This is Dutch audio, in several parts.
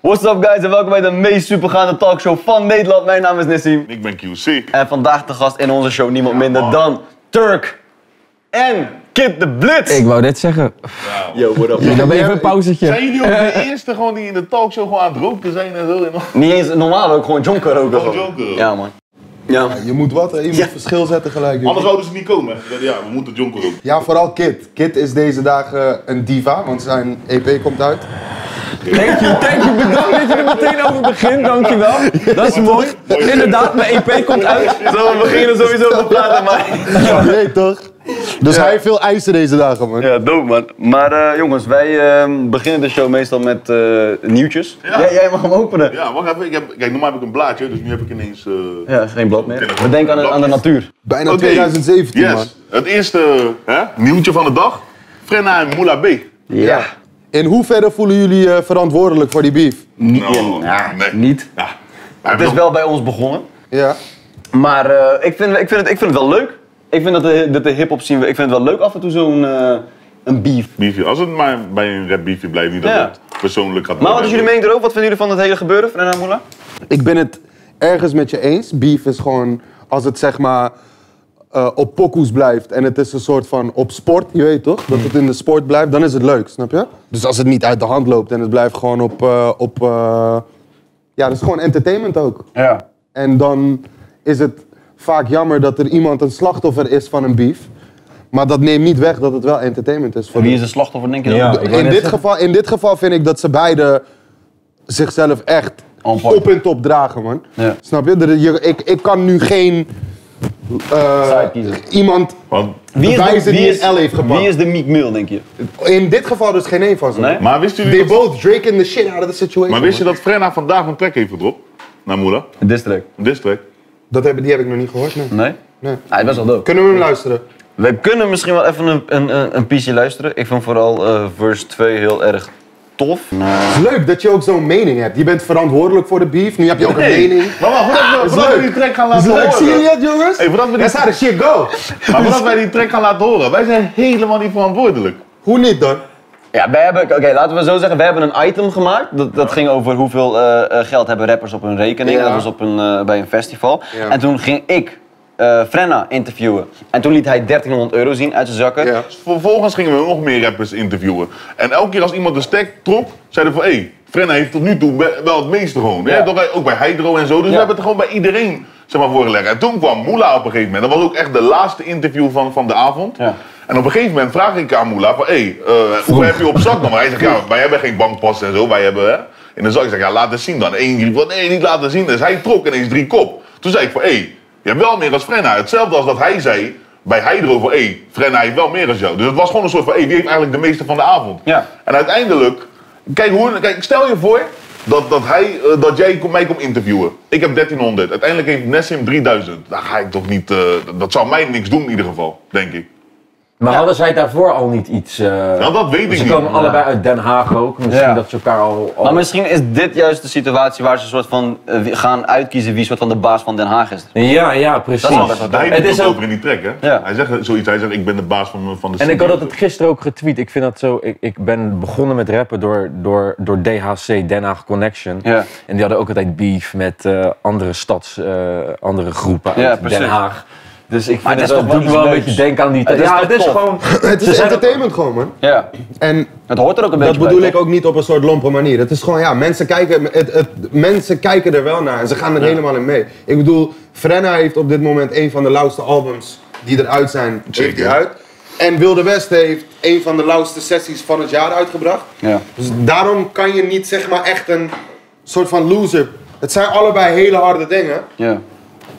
What's up guys en welkom bij de meest supergaande talkshow van Nederland. Mijn naam is Nissim. Ik ben QC. En vandaag de gast in onze show niemand minder man. dan Turk en Kid de Blitz. Ik wou net zeggen. Yo, what up? Dan ben even een pauzetje. Zijn jullie ook de eerste gewoon die in de talkshow gewoon aan het roken zijn en zo? En Niet eens normaal ook, gewoon jonker roken. Gewoon gewoon. jonker. Ja man. Ja. Je moet wat, hè? je moet Ja. verschil zetten gelijk. joh. Anders zouden ze niet komen. Ja, we moeten jonker roken. Ja, vooral Kit. Kit is deze dagen een diva, want zijn EP komt uit. Thank you, thank you. Bedankt dat je er meteen over begint, dankjewel. Dat is mooi. Inderdaad, mijn EP komt uit. Zo, we beginnen sowieso te praten, maar... Weet toch? Dus hij heeft veel eisen deze dagen, man. Ja, dope man. Maar eh, jongens, wij ehm, beginnen de show meestal met eh, nieuwtjes. Ja. Jij, jij mag hem openen. Ja, wacht even. Ik heb, kijk, normaal heb ik een blaadje, dus nu heb ik ineens... eh, Ja, geen blad meer. We denken aan de, aan de natuur. Bijna Oké. 2017, Yes. man. Het eerste hè, nieuwtje van de dag. Frenna en Moula B. Ja. In hoeverre voelen jullie je verantwoordelijk voor die beef? Niet, Nou, ja, nee. niet. Ja. Het is wel bij ons begonnen. Ja. Maar eh, ik, vind, ik, vind het, ik vind het wel leuk. Ik vind dat de, dat de hip-hop zien we. Ik vind het wel leuk af en toe zo'n eh, een beef. Beefje. Als het maar bij een rap beefje blijft, niet dat Ja. het persoonlijk gaat Maar wat is worden. jullie mening erover? Wat vinden jullie van het hele gebeuren, Frenna Moula? Ik ben het ergens met je eens. Beef is gewoon, als het zeg maar eh, op pokoes blijft en het is een soort van op sport, je weet toch? Dat het in de sport blijft, dan is het leuk, snap je? Dus als het niet uit de hand loopt en het blijft gewoon op, eh, op eh, ja, dat is gewoon entertainment ook. Ja. En dan is het vaak jammer dat er iemand een slachtoffer is van een beef. Maar dat neemt niet weg dat het wel entertainment is. Voor Wie is de slachtoffer, denk je? dan? Ja. in, dit geval, in dit geval vind ik dat ze beide zichzelf echt op en top dragen, man. Ja. Snap je? Je- ik, ik kan nu geen eh. Want iemand Wie is, de, wie, die is, L heeft gepakt. wie is de Meek Mill, denk je? In dit geval dus geen één van ze. Nee? Maar They jullie dat, both Drake in the shit out of the situation. maar wist je dat Frenna vandaag een track heeft gedropt? Naar Moula? Een district. Een diss track. Dat heb, die heb ik nog niet gehoord, nee. Nee? nee. Hij is best wel dope. Kunnen we hem luisteren? We kunnen misschien wel even een, een, een, een piece luisteren. Ik vind vooral eh, verse 2 heel erg tof. Het is leuk dat je ook zo'n mening hebt. Je bent verantwoordelijk voor de beef, nu heb je ook een mening. Maar wacht, voordat we, voordat die track gaan laten horen. zie je dat jongens? Hey, voordat we die, That's how the shit go. maar voordat wij die track gaan laten horen, wij zijn helemaal niet verantwoordelijk. Hoe niet dan? Ja, wij hebben, oké, laten we zo zeggen, wij hebben een item gemaakt. Dat, dat ging over hoeveel eh, geld hebben rappers op hun rekening. Ja. Dat was op een, eh, bij een festival. Ja. En toen ging ik Frenna interviewen. En toen liet hij 1300 euro zien uit zijn zakken. Ja. Vervolgens gingen we nog meer rappers interviewen. En elke keer als iemand een stack trok, zeiden we van hé, hey, Frenna heeft tot nu toe wel het meeste gewoon. Toch, ook bij Hydro en zo. Dus we hebben het gewoon bij iedereen zeg maar, voorgelegd. En toen kwam Moula op een gegeven moment. Dat was ook echt de laatste interview van, van de avond. Ja. En op een gegeven moment vraag ik aan Moula van hé, hey, eh, hoeveel heb je op zak dan? Hij zegt ja, wij hebben geen bankpas en zo. Wij hebben hè, in de zak. Ik zeg ja, laat eens zien dan. Eén van nee, niet laten zien. Dus hij trok ineens drie kop. Toen zei ik van hé, hey, je hebt wel meer als Frenna. Hetzelfde als dat hij zei bij Hydro van hé, hey, Frenna heeft wel meer als jou. Dus het was gewoon een soort van hé, wie heeft eigenlijk de meeste van de avond? Ja. En uiteindelijk, kijk, hoe, kijk stel je voor dat, dat, hij, eh, dat jij mij komt interviewen. Ik heb 1300. Uiteindelijk heeft Nessim 3000. Dan ga ik toch niet, eh, dat zou mij niks doen in ieder geval, denk ik. Maar hadden zij daarvoor al niet iets... eh, Nou, dat weet ik Ze niet. komen allebei uit Den Haag ook. Misschien Ja. dat ze elkaar al... al- Maar misschien is dit juist de situatie waar ze soort van eh, gaan uitkiezen wie soort van de baas van Den Haag is. Ja, ja, precies. Dat is Het hij is ook- over in die track, hè? Ja. Hij zegt zoiets, hij zegt ik ben de baas van, van de En ik had het gisteren ook getweet. Ik vind dat zo. Ik, ik ben begonnen met rappen door, door, door DHC, Den Haag Connection. Ja. En die hadden ook altijd beef met eh, andere stads, eh, andere groepen uit. Den Haag. Dus ik vind het wel, wel doet me wel een beetje denken aan die Het tijd. is Ja, het is gewoon. Het is entertainment gewoon, man. Ja. En Het hoort er ook een beetje dat bedoel bij, ik ook niet op een soort lompe manier. Het is gewoon, ja, mensen kijken, het, het, mensen kijken er wel naar en ze gaan er helemaal in mee. Ik bedoel, Frenna heeft op dit moment een van de lauwste albums die eruit zijn, Zeker. hij uit. En Wilde West heeft een van de lauwste sessies van het jaar uitgebracht. Ja. Dus daarom kan je niet zeg maar echt een soort van loser. Het zijn allebei hele harde dingen, Ja.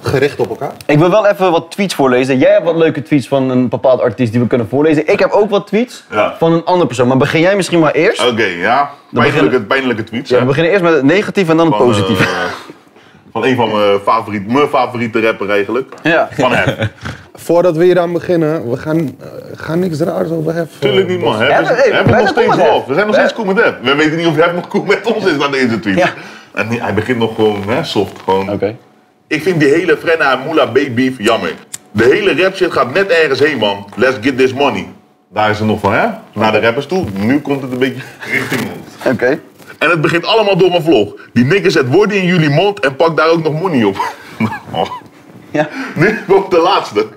Gericht op elkaar. Ik wil wel even wat tweets voorlezen. Jij hebt wat leuke tweets van een bepaald artiest die we kunnen voorlezen. Ik heb ook wat tweets Ja. van een andere persoon. Maar begin jij misschien maar eerst? Oké, ja. beginnen- Pijnlijke, pijnlijke tweets, Ja, we beginnen eerst met het negatief en dan het positieve. eh, van een van mijn favoriete, mijn favoriete rapper eigenlijk. ja. Van hem. Voordat we hier aan beginnen, we gaan, eh, gaan niks raars over heffen. Tuurlijk niet, man. Ja, hey, Hef is wij nog steeds. Hef. We zijn nog steeds cool met Hef. We weten niet of Hef nog cool met ons is na deze tweet. Ja. En hij begint nog gewoon hè, soft. Gewoon. Oké. Ik vind die hele Frenna en Moula B-beef jammer. De hele rap shit gaat net ergens heen, man. Let's get this money. Daar is het nog van, hè? Naar de rappers toe. Nu komt het een beetje richting ons. Oké. En het begint allemaal door mijn vlog. Die nigger zet woorden in jullie mond en pakt daar ook nog money op. Oh. Ja. Nu komt de laatste.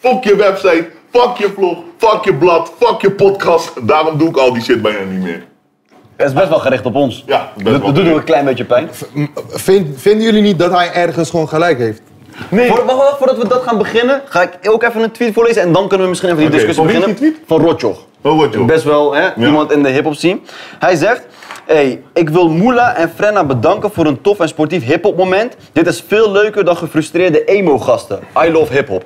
Fuck je website, fuck je vlog, fuck je blad, fuck je podcast. Daarom doe ik al die shit bijna niet meer. Het is best wel gericht op ons. Ja, dat, doet ook een klein beetje pijn. Vind, vinden jullie niet dat hij ergens gewoon gelijk heeft? Nee. Voor, wacht, wacht, voordat we dat gaan beginnen, ga ik ook even een tweet voorlezen en dan kunnen we misschien even die Oké, discussie van wie is beginnen. die Van Rotjoch. Oh, wat joh. Best wel hè, iemand in de hip-hop scene. Hij zegt: Hey, ik wil Moela en Frenna bedanken voor een tof en sportief hip-hop moment. Dit is veel leuker dan gefrustreerde emo-gasten. I love hip-hop.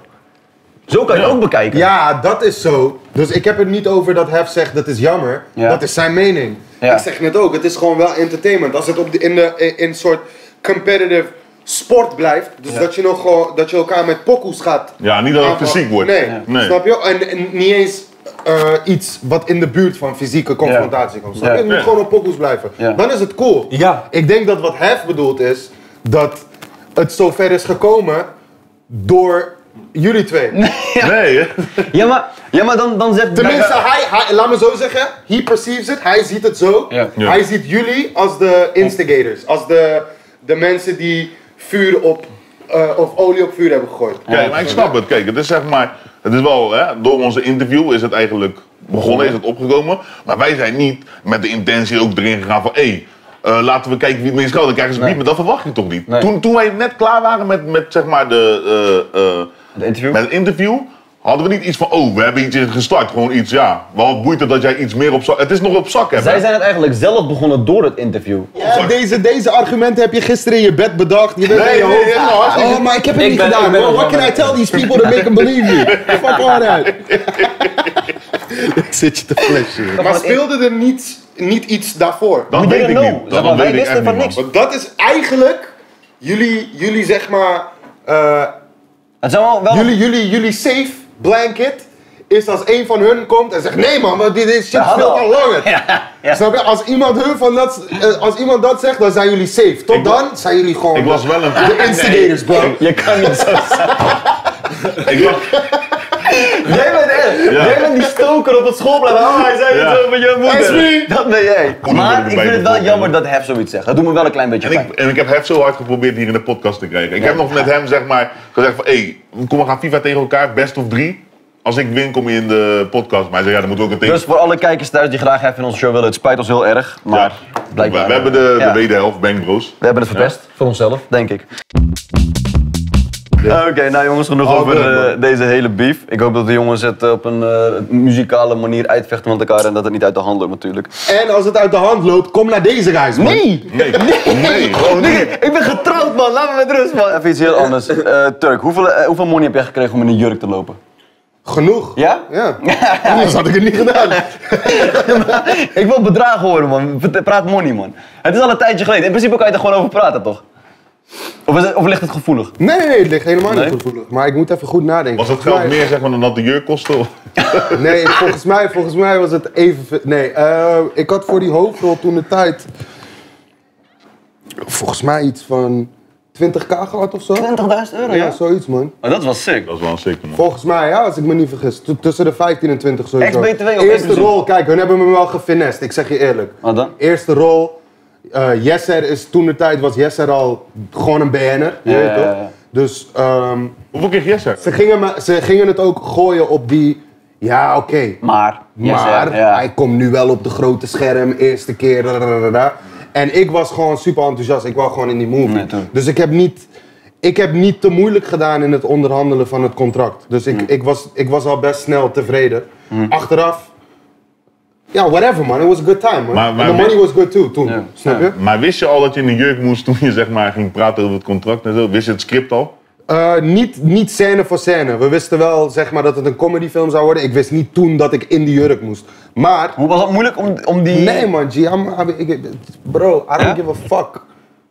Zo kan je Ja. ook bekijken. Ja, dat is zo. Dus ik heb het niet over dat Hef zegt dat is jammer. Ja. Dat is zijn mening. Ja. Ik zeg net ook, het is gewoon wel entertainment. Als het op de, in, de, in, in een soort competitive sport blijft. Dus dat, je nog gewoon, dat je elkaar met pokoes gaat. Ja, niet dat het fysiek wordt. Nee, Nee. snap je? En, en niet eens eh, iets wat in de buurt van fysieke confrontatie komt. Snap je? Ja. Het moet Ja. gewoon op pokoes blijven. Ja. Dan is het cool. Ja. Ik denk dat wat Hef bedoelt is dat het zover is gekomen door jullie twee. Nee, hè? Ja, maar, ja, maar dan, dan zegt Tenminste, hij, hij, laat me zo zeggen, he perceives it, hij ziet het zo. Ja. Ja. Hij ziet jullie als de instigators, als de, de mensen die vuur op, eh, of olie op vuur hebben gegooid. Kijk, maar ik snap het. Kijk, het is zeg maar, het is wel, hè, door onze interview is het eigenlijk begonnen, is het opgekomen. Maar wij zijn niet met de intentie ook erin gegaan van, hé, hey, eh, laten we kijken wie het meest geld. Dan krijgen ze Nee. beat, maar dat verwacht je toch niet? Nee. Toen, toen wij net klaar waren met, met zeg maar de, eh, De interview? met het interview, hadden we niet iets van, oh, we hebben iets gestart. Gewoon iets, ja, wat boeit het dat jij iets meer op zak, het is nog op zak hebben. Zij zijn het eigenlijk zelf begonnen door het interview. Ja, deze, deze argumenten heb je gisteren in je bed bedacht. Je bent Nee, in je nee, hoofd. ja, hartstikke- oh, maar ik heb het Ik niet ben- gedaan. Well, er what can I tell these people to make them believe me? Fuck all that. ik zit je te flashen. Maar speelde er niet, niet iets daarvoor? Dat We weet ik know. niet. Dat, weet ik wisten echt van niet, niks. dat is eigenlijk jullie, jullie zeg maar, eh, Het zijn wel, wel jullie, jullie, jullie safe blanket is als een van hun komt en zegt nee man, maar dit is shit speelt al langer. Ja, ja. Snap je? Als iemand, hun van dat, eh, als iemand dat zegt, dan zijn jullie safe. Tot Ik- dan zijn jullie gewoon Ik was wel een... de instigators, bro. Je kan niet zo zeggen. Ik was, Jij bent echt. Ja. Jij bent die stoker op het schoolplein. Oh, hij zei Ja. het zo met je moeder. Dat ben jij. Maar ik vind het wel jammer dat Hef zoiets zegt. Dat doet me wel een klein beetje En pijn. ik, en ik heb Hef zo hard geprobeerd hier in de podcast te krijgen. Ik heb nog met hem zeg maar gezegd van, hé, hey, kom we gaan FIFA tegen elkaar, best of drie. Als ik win, kom je in de podcast. Maar hij zei, ja, dan moet ook een tegen. Dus voor alle kijkers thuis die graag Hef in onze show willen, het spijt ons heel erg. Maar Ja. blijkbaar. we, we hebben de, de ja. wederhelft, Bang Bros. We hebben het verpest. Voor onszelf. Denk ik. Oké, nou jongens, genoeg Oh, over eh, deze hele beef. Ik hoop dat de jongens het eh, op een eh, muzikale manier uitvechten met elkaar en dat het niet uit de hand loopt natuurlijk. En als het uit de hand loopt, kom naar deze guys, man. Nee! Nee, nee, Nee, niet. ik ben getrouwd man, laat me met rust man. Even iets heel anders. Turk, hoeveel, hoeveel money heb jij gekregen om in een jurk te lopen? Genoeg. Ja? Ja. Anders had ik het niet gedaan. ik wil bedragen horen man, praat money man. Het is al een tijdje geleden, in principe kan je er gewoon over praten toch? Of, is het, of ligt het gevoelig? Nee, nee, nee, het ligt helemaal Nee? niet gevoelig. Maar ik moet even goed nadenken. Was het Volgens geld mij- meer zeg maar dan dat de jurk kostte? of? Nee, volgens mij, volgens mij was het even. Nee, eh, ik had voor die hoofdrol toen de tijd. Volgens mij iets van 20k gehad of zo. 20.000 euro, Ja, ja? zoiets man. Oh, dat was sick. Dat is wel een sick man. Volgens mij, ja, als ik me niet vergis. T- tussen de 15 en 20 sowieso. Ex-BTW of Eerste inclusief? rol, kijk, hun hebben me wel gefinest. Ik zeg je eerlijk. Wat dan? Eerste rol. Eh Jesser is toen de tijd was Jesser al gewoon een BN'er. Je Ja, weet ja, toch? ja. Dus ehm, Hoeveel kreeg Jesse? ze, gingen me, ze gingen het ook gooien op die. Ja, oké. Maar, yes, Maar ja. hij komt nu wel op de grote scherm, eerste keer. En ik was gewoon super enthousiast. Ik wou gewoon in die movie. Nee, dus ik heb, niet, ik heb niet te moeilijk gedaan in het onderhandelen van het contract. Dus Mm. ik, ik, was, ik was al best snel tevreden. Achteraf, ja, whatever man. It was a good time man. Maar- maar And the money was good too toen. Ja. Snap Ja. je? Maar wist je al dat je in de jurk moest toen je zeg maar ging praten over het contract en zo? Wist je het script al? Eh, niet, niet scène voor scène. We wisten wel zeg maar, dat het een comedyfilm zou worden. Ik wist niet toen dat ik in die jurk moest. Maar Hoe was het moeilijk om, om die... Nee man, G, I'm, bro, I don't Ja? give a fuck.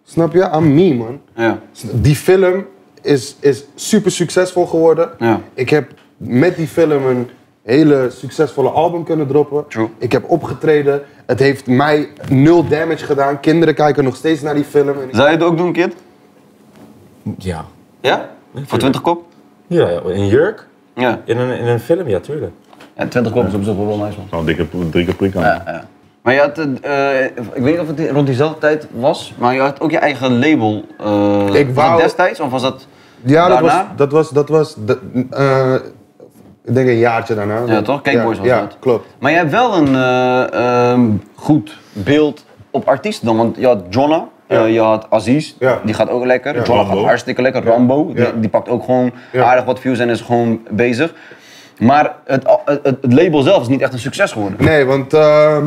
Snap je? I'm me man. Ja. Die film is, is super succesvol geworden. Ja. Ik heb met die film een hele succesvolle album kunnen droppen. True. Ik heb opgetreden. Het heeft mij nul damage gedaan. Kinderen kijken nog steeds naar die film. En ik- Zou je het ook doen, kid? Ja. Ja? Voor 20 kop? Ja, in jurk? Ja. In een, in een film, ja, tuurlijk. ja 20 kop is op zich wel nice man. Nou, dikke, drie keer prik aan. Ja, ja. Maar je had, eh, eh, ik weet niet of het rond diezelfde tijd was, maar je had ook je eigen label. eh, Ik was wou- destijds of was dat Ja, dat was, dat was, dat was de, eh, ik denk een jaartje daarna. Ja, toch? Cakeboys was ja, dat. klopt. Maar je hebt wel een eh, ehm, goed beeld op artiesten dan, want je had Jonna, Ja. eh, je had Aziz, Ja. die gaat ook lekker. Ja. Jonna gaat hartstikke lekker. Rambo, Ja. die, die pakt ook gewoon Ja. aardig wat views en is gewoon bezig. Maar het, het, het label zelf is niet echt een succes geworden. Nee, want ehm,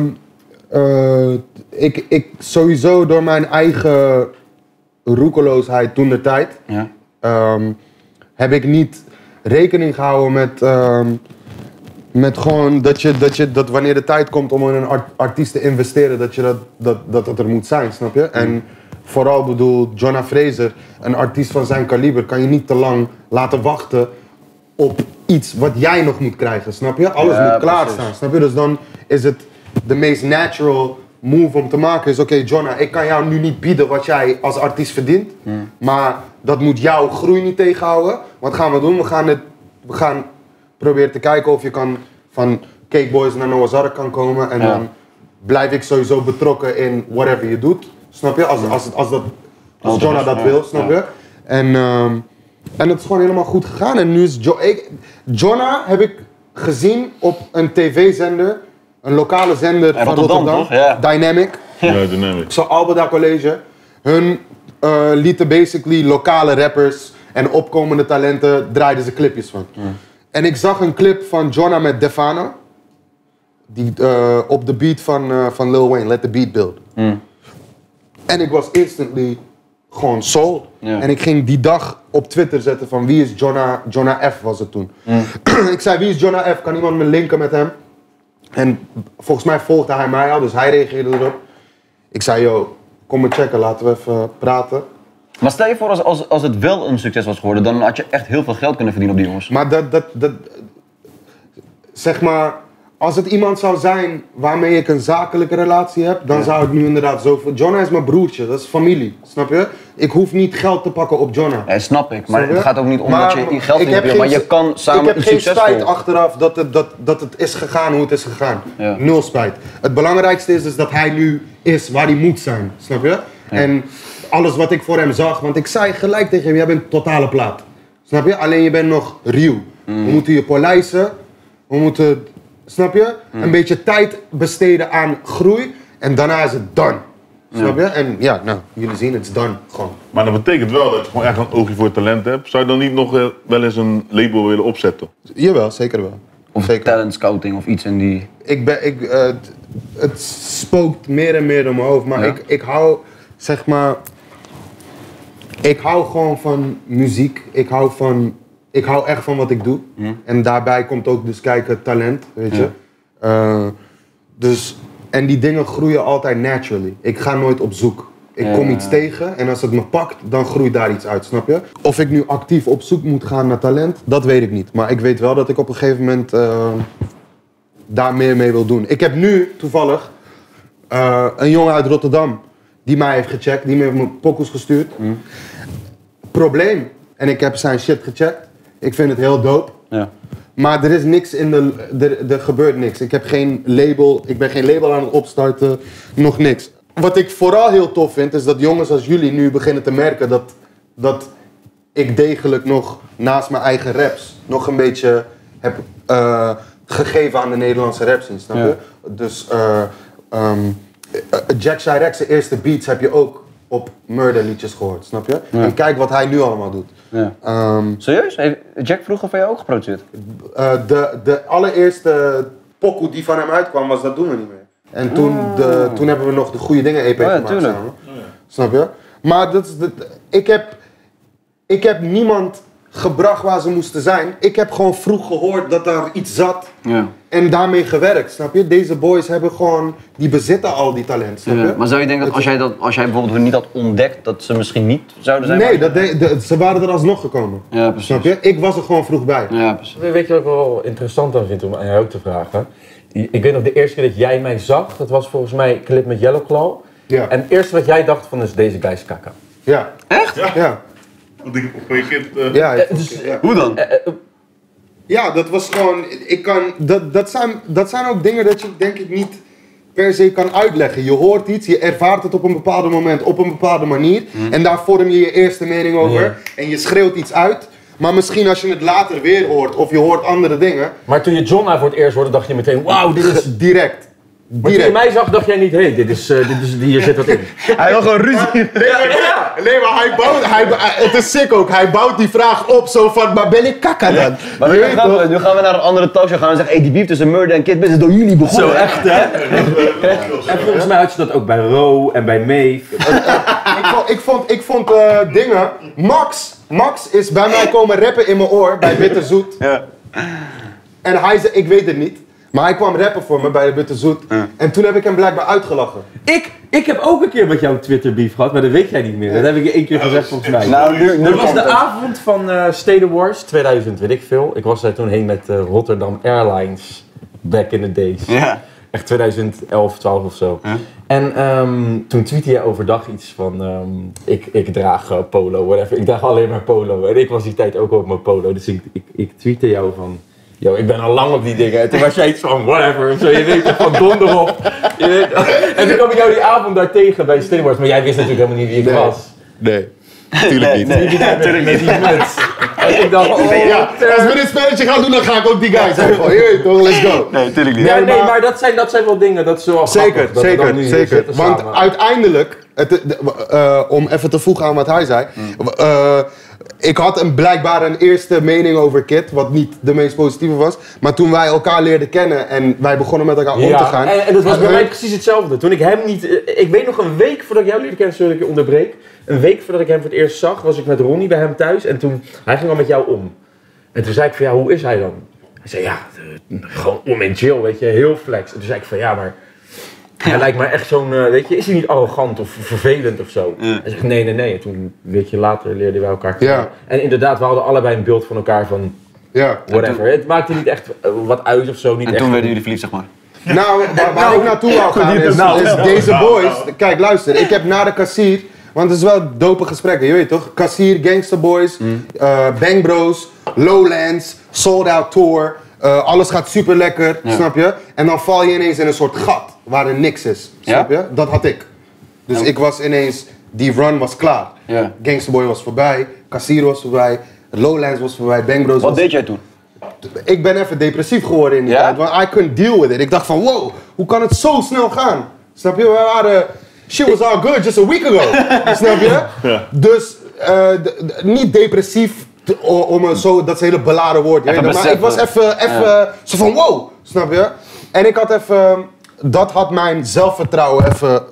eh, ik, ik sowieso door mijn eigen roekeloosheid toen de tijd Ja. ehm, heb ik niet rekening gehouden met, ehm, met gewoon dat, je, dat, je, dat wanneer de tijd komt om in een art- artiest te investeren, dat, je dat, dat, dat het er moet zijn, snap je? En vooral bedoel, Jonah Fraser, een artiest van zijn kaliber, kan je niet te lang laten wachten op iets wat jij nog moet krijgen, snap je? Alles Ja, moet klaarstaan, precies. snap je? Dus dan is het de meest natural move om te maken is, oké Jonah, ik kan jou nu niet bieden wat jij als artiest verdient, maar dat moet jouw groei niet tegenhouden. Wat gaan we doen? We gaan, het, we gaan proberen te kijken of je kan van Cake Boys naar Noah's Ark kan komen en Ja. dan blijf ik sowieso betrokken in whatever je doet, snap je? Als, als, als, dat, als Jonah dat Ja. wil, snap Ja. je? En, ehm, en het is gewoon helemaal goed gegaan. En nu is jo ik, Jonah heb ik gezien op een tv-zender, een lokale zender van Rotterdam, Rotterdam, toch? Ja. Dynamic. Ja, dynamic. Zo Albeda College. Hun eh, lieten basically lokale rappers en opkomende talenten draaiden ze clipjes van. En ik zag een clip van Jonah met Defano. Die, eh, op de beat van, eh, van Lil Wayne, Let the Beat Build. En ik was instantly gewoon sold. Ja. En ik ging die dag op Twitter zetten van wie is Jonah, Jonah F was het toen. ik zei wie is Jonah F, kan iemand me linken met hem? En volgens mij volgde hij mij al, dus hij reageerde erop. Ik zei, yo, kom me checken, laten we even praten. Maar stel je voor als, als, als het wel een succes was geworden, dan had je echt heel veel geld kunnen verdienen op die jongens. Maar dat, dat, dat, zeg maar, als het iemand zou zijn waarmee ik een zakelijke relatie heb, dan zou ik nu inderdaad zo voor. Jonah is mijn broertje, dat is familie, snap je? Ik hoef niet geld te pakken op Jonah. Ja, snap ik, maar Snap het gaat ook niet om Maar dat je die geld niet heb hebt, maar je kan samen Ik heb geen spijt achteraf dat het, dat, dat het is gegaan hoe het is gegaan. Ja. Nul spijt. Het belangrijkste is dus dat hij nu is waar hij moet zijn, snap je? En alles wat ik voor hem zag, want ik zei gelijk tegen hem, jij bent totale plaat. Snap je? Alleen je bent nog ruw. Mm. We moeten je polijsten, we moeten, snap je? Mm. Een beetje tijd besteden aan groei en daarna is het done. Snap je? En ja, nou, jullie zien, het is done. Gewoon. Maar dat betekent wel dat je gewoon echt een oogje voor talent hebt. Zou je dan niet nog eh, wel eens een label willen opzetten? Jawel, zeker wel. Of zeker. talent scouting of iets in die... ik ben, ik, eh, het- het spookt meer en meer door mijn hoofd. Maar Ja. ik, ik hou, zeg maar, ik hou gewoon van muziek. Ik hou van, ik hou echt van wat ik doe. En daarbij komt ook dus kijken talent, weet je. Eh, dus, en die dingen groeien altijd naturally. Ik ga nooit op zoek. Ik kom iets tegen en als het me pakt, dan groeit daar iets uit, snap je? Of ik nu actief op zoek moet gaan naar talent, dat weet ik niet. Maar ik weet wel dat ik op een gegeven moment eh, daar meer mee wil doen. Ik heb nu toevallig eh, een jongen uit Rotterdam die mij heeft gecheckt, die me heeft me pokoes gestuurd. Probleem. En ik heb zijn shit gecheckt. Ik vind het heel dope. Ja. Maar er is niks in de. Er, er gebeurt niks. Ik heb geen label. Ik ben geen label aan het opstarten. Nog niks. Wat ik vooral heel tof vind, is dat jongens als jullie nu beginnen te merken dat, dat ik degelijk nog naast mijn eigen raps nog een beetje heb eh, gegeven aan de Nederlandse rap scene, snap je? Ja. Dus eh, Jack Chirac zijn eerste beats heb je ook op Murder liedjes gehoord, snap je? Ja. En kijk wat hij nu allemaal doet. Ja. Ehm, Serieus? Heeft Jack vroeger van jou ook geproduceerd? eh, de, de allereerste pokoe die van hem uitkwam was Dat doen we niet meer. En toen, de, toen hebben we nog de goede dingen EP Oh ja, gemaakt. Snap je? Maar dat is de, ik, heb, ik heb niemand gebracht waar ze moesten zijn. Ik heb gewoon vroeg gehoord dat daar iets zat Ja. en daarmee gewerkt, snap je? Deze boys hebben gewoon, die bezitten al die talent, snap je? Maar zou je denken dat als jij, dat, als jij bijvoorbeeld niet had ontdekt, dat ze misschien niet zouden zijn? Nee, dat de- de- ze waren er alsnog gekomen. Ja, precies. Snap je? Ik was er gewoon vroeg bij. Ja, precies. Weet je wat ik wel interessant aan vind om aan jou ook te vragen? Ik weet nog de eerste keer dat jij mij zag, dat was volgens mij een clip met Yellow Claw. Ja. En het eerste wat jij dacht van is deze guy is kakka. Ja. Echt? Ja. Want ik kind... eh, Ja, ik- dus- ja. Hoe dan? Ja, dat was gewoon. Ik kan, dat, dat, zijn, dat zijn ook dingen dat je denk ik niet per se kan uitleggen. Je hoort iets, je ervaart het op een bepaald moment op een bepaalde manier. En daar vorm je je eerste mening over. En je schreeuwt iets uit. Maar misschien als je het later weer hoort of je hoort andere dingen, Maar toen je John voor het eerst hoorde, dacht je meteen, wauw, dit is... direct. Maar toen je Direct. mij zag, dacht jij niet, hé, hey, dit is, eh, dit is, hier zit wat in. Hij wil gewoon ruzie. Nee, maar, nee, maar hij bouwt, hij, het is sick ook. Hij bouwt die vraag op zo van, maar ben ik kakka dan? Maar nu gaan, we, nu gaan we naar een andere talkshow gaan en zeggen, hey, die beef tussen Murder en Kid Biz is door jullie begonnen. Zo echt, hè? En volgens mij had je dat ook bij Ro en bij Maeve. ik vond, ik vond, ik vond eh, dingen. Max, Max is bij mij komen rappen in mijn oor bij Bitter Zoet. Ja. En hij zei, ik weet het niet. Maar hij kwam rappen voor me bij de Bitter Zoet. En toen heb ik hem blijkbaar uitgelachen. Ik, ik heb ook een keer met jou Twitter beef gehad, maar dat weet jij niet meer. Dat heb ik je één keer gezegd volgens mij. Nou, nu, nu Dat was de het. avond van eh Steden Wars 2000, weet ik veel. Ik was daar toen heen met eh, Rotterdam Airlines, back in the days. Ja. Echt 2011, 12 of zo. En ehm, toen tweette jij overdag iets van, ehm, ik, ik draag eh, polo, whatever. Ik draag alleen maar polo. En ik was die tijd ook op mijn polo. Dus ik, ik, ik tweette jou van, yo, ik ben al lang op die dingen. En toen was jij iets van, whatever. Of zo, je weet van donder op. Je weet, en toen kwam ik jou die avond daar tegen bij Wars. Maar jij wist natuurlijk helemaal niet wie ik Nee. was. Nee, natuurlijk niet. Die daar met, met die muts. En ik dacht, oh, Ja, als we dit spelletje gaan doen, dan ga ik ook die guy zijn. Gewoon, je weet toch, let's go. Nee, natuurlijk niet. Ja, Nee, nee, maar- dat zijn, dat zijn wel dingen, dat is wel Zeker, grappig, zeker, zeker. Want samen. uiteindelijk, het, de- eh, om even te voegen aan wat hij zei. eh, ik had een, blijkbaar een eerste mening over Kit, wat niet de meest positieve was. Maar toen wij elkaar leerden kennen en wij begonnen met elkaar om te gaan. En, en dat was bij mij precies hetzelfde. Toen ik hem niet. eh, Ik weet nog een week voordat ik jou leerde kennen, dat ik je onderbreek. Een week voordat ik hem voor het eerst zag, was ik met Ronnie bij hem thuis. En toen. Hij ging al met jou om. En toen zei ik van ja, hoe is hij dan? Hij zei ja, eh, gewoon om en chill, weet je, heel flex. En toen zei ik van ja, maar. Hij lijkt mij echt zo'n, eh, weet je, is hij niet arrogant of vervelend of zo? Hij zegt nee, nee, nee. En toen, een weekje later, leerden wij elkaar kennen. Ja. En inderdaad, we hadden allebei een beeld van elkaar van Ja. whatever. Het maakte niet echt eh, wat uit of zo. Niet En echt toen werden jullie verliefd, zeg maar. Nou, waar, waar ik naartoe wou gaan is, is deze boys. Kijk, luister, ik heb na de kassier. Want het is wel dope gesprekken, je weet toch? Kassier, Gangster Boys, eh, Bang Bros, Lowlands, Sold Out Tour. eh, alles gaat super lekker, snap je? En dan val je ineens in een soort gat waar er niks is, snap Ja? je? Dat had ik. Dus ik was ineens, die run was klaar. Ja. Gangster Boy was voorbij, Kassier was voorbij, Lowlands was voorbij, Bang Bros Wat was deed jij toen? ik ben even depressief geworden in die Ja? tijd. Want I couldn't deal with it. Ik dacht van, wow, hoe kan het zo snel gaan? Snap je? We waren... Shit was all good just a week ago. Snap je? Dus eh, niet depressief om een zo, dat is een hele beladen woord. maar ik was even, even zo van wow. Snap je? En ik had even... Dat had mijn zelfvertrouwen even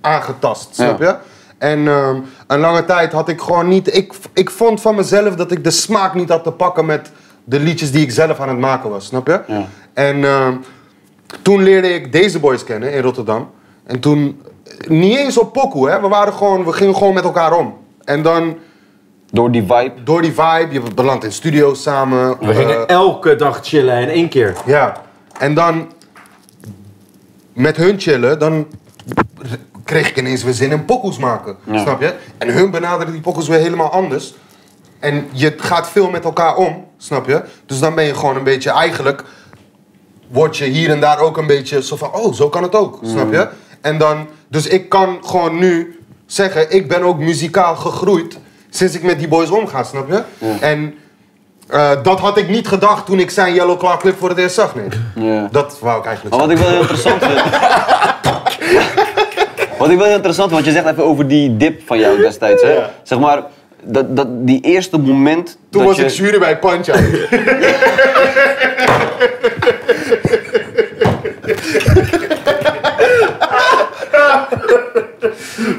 aangetast. Snap Ja. je? En ehm, een lange tijd had ik gewoon niet. Ik, ik vond van mezelf dat ik de smaak niet had te pakken met de liedjes die ik zelf aan het maken was. Snap je? Ja. En ehm, toen leerde ik deze boys kennen in Rotterdam. En toen, niet eens op pokoe, hè. We, waren gewoon, we gingen gewoon met elkaar om. En dan, Door die vibe. door die vibe, je belandt in studio's samen. We gingen eh, elke dag chillen in één keer. ja. En dan, met hun chillen, dan kreeg ik ineens weer zin in pokoes maken. Ja. Snap je? En hun benaderen die pokoes weer helemaal anders. En je gaat veel met elkaar om, snap je? Dus dan ben je gewoon een beetje eigenlijk... Word je hier en daar ook een beetje zo van... Oh, zo kan het ook, snap je? En dan... Dus ik kan gewoon nu zeggen... Ik ben ook muzikaal gegroeid... Sinds ik met die boys omga, snap je? En... eh, dat had ik niet gedacht toen ik zijn Yellow Claw clip voor het eerst zag, nee. Ja. Dat wou ik eigenlijk wat ik wel heel interessant vind. wat ik wel heel interessant vind, want je zegt even over die dip van jou destijds. Hè? Zeg maar, dat, dat, die eerste moment. Toen dat was je, ik jury bij Punch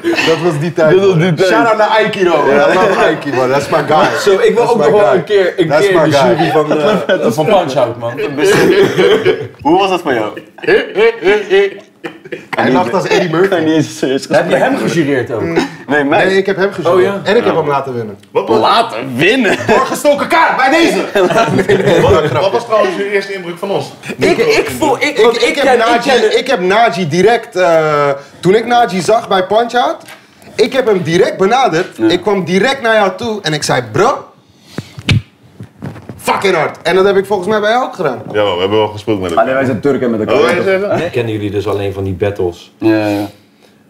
Dat was die tijd. Dat was die man. tijd. Shout out naar Aikiro. man. I love Aiki, man. That's my guy. Zo, ik wil That's ook nog wel een keer, een That's keer de guy. jury van, uh, van Punch Out, man. Hoe was dat voor jou? Hij lacht als Eddie Ik kan Murphy. niet eens serieus Heb je hem gejureerd ook? Nee, mij. Nee, ik heb hem. Oh, ja? En ik heb hem laten winnen. Wat was, Laten winnen. Doorgestoken kaart bij deze. wat, wat was trouwens je eerste indruk van ons? Ik, ik voel, ik, Ik, want ik, heb ken- Naji, ken- ik heb Naji direct, eh, toen ik Naji zag bij Punch Out, ik heb hem direct benaderd. Ik kwam direct naar jou toe en ik zei, bro, fucking hard. En dat heb ik volgens mij bij jou ook gedaan. Ja, we hebben wel gesproken met hem. nee, wij zijn Turken met elkaar. Oh, zeggen? Kennen jullie dus alleen van die battles? Ja, ja.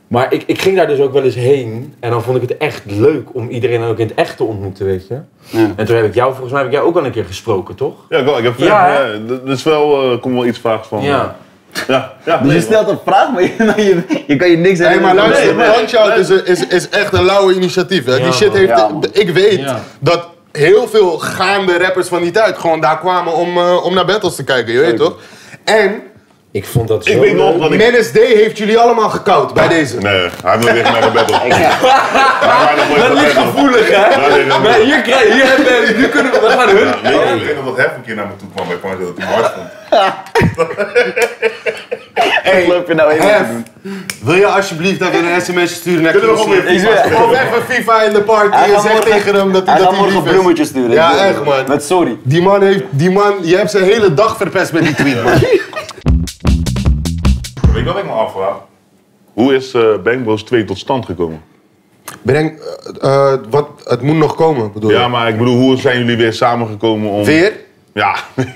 Maar ik, ik ging daar dus ook wel eens heen en dan vond ik het echt leuk om iedereen dan ook in het echt te ontmoeten, weet je. Ja. En toen heb ik jou, volgens mij heb ik jou ook al een keer gesproken, toch? Ja, ik, ik heb Ja, is wel, eh komt wel iets vaags van. Ja. ja, ja Dus nee, je stelt een vraag, maar je, je, je kan je niks Hé, maar luister, nee, nee. Punch-Out is, is, is echt een lauwe initiatief. Hè. Ja, die shit heeft, ik weet Ja. dat heel veel gaande rappers van die tijd gewoon daar kwamen om, eh, om naar battles te kijken, je weet Zeker. toch? En Ik vond dat zo Ik weet nog leuk. dat ik... Menace D heeft jullie allemaal gekoud bij deze. Nee, hij tegen mij gebetteld. Hij heeft mij nog nooit gebetteld. gevoelig, hè? Ja, nee, nee, Maar nee. hier, krijg, hier hebben we, nu kunnen we, we gaan hun. Ja, Ik weet nog dat Hef een keer naar me toe kwam bij Punch dat hij me hard vond. Hey, loop je nou even Hef, te doen? wil je alsjeblieft even een sms'je sturen naar Kunnen we gewoon weer Kiesel? FIFA? Of even FIFA in de party Hij en gaat zeg morgen- tegen hem dat hij Hij dat een lief bloemetje sturen. Ja, echt, man. Met sorry. Die man heeft, die man, je hebt zijn hele dag verpest met die tweet, man. Weet je wat ik me afvraag? Hoe is eh Bang Bros 2 tot stand gekomen? Breng, eh, eh, wat, het moet nog komen, bedoel je? Ja, maar ik bedoel, hoe zijn jullie weer samengekomen om... Weer? Ja?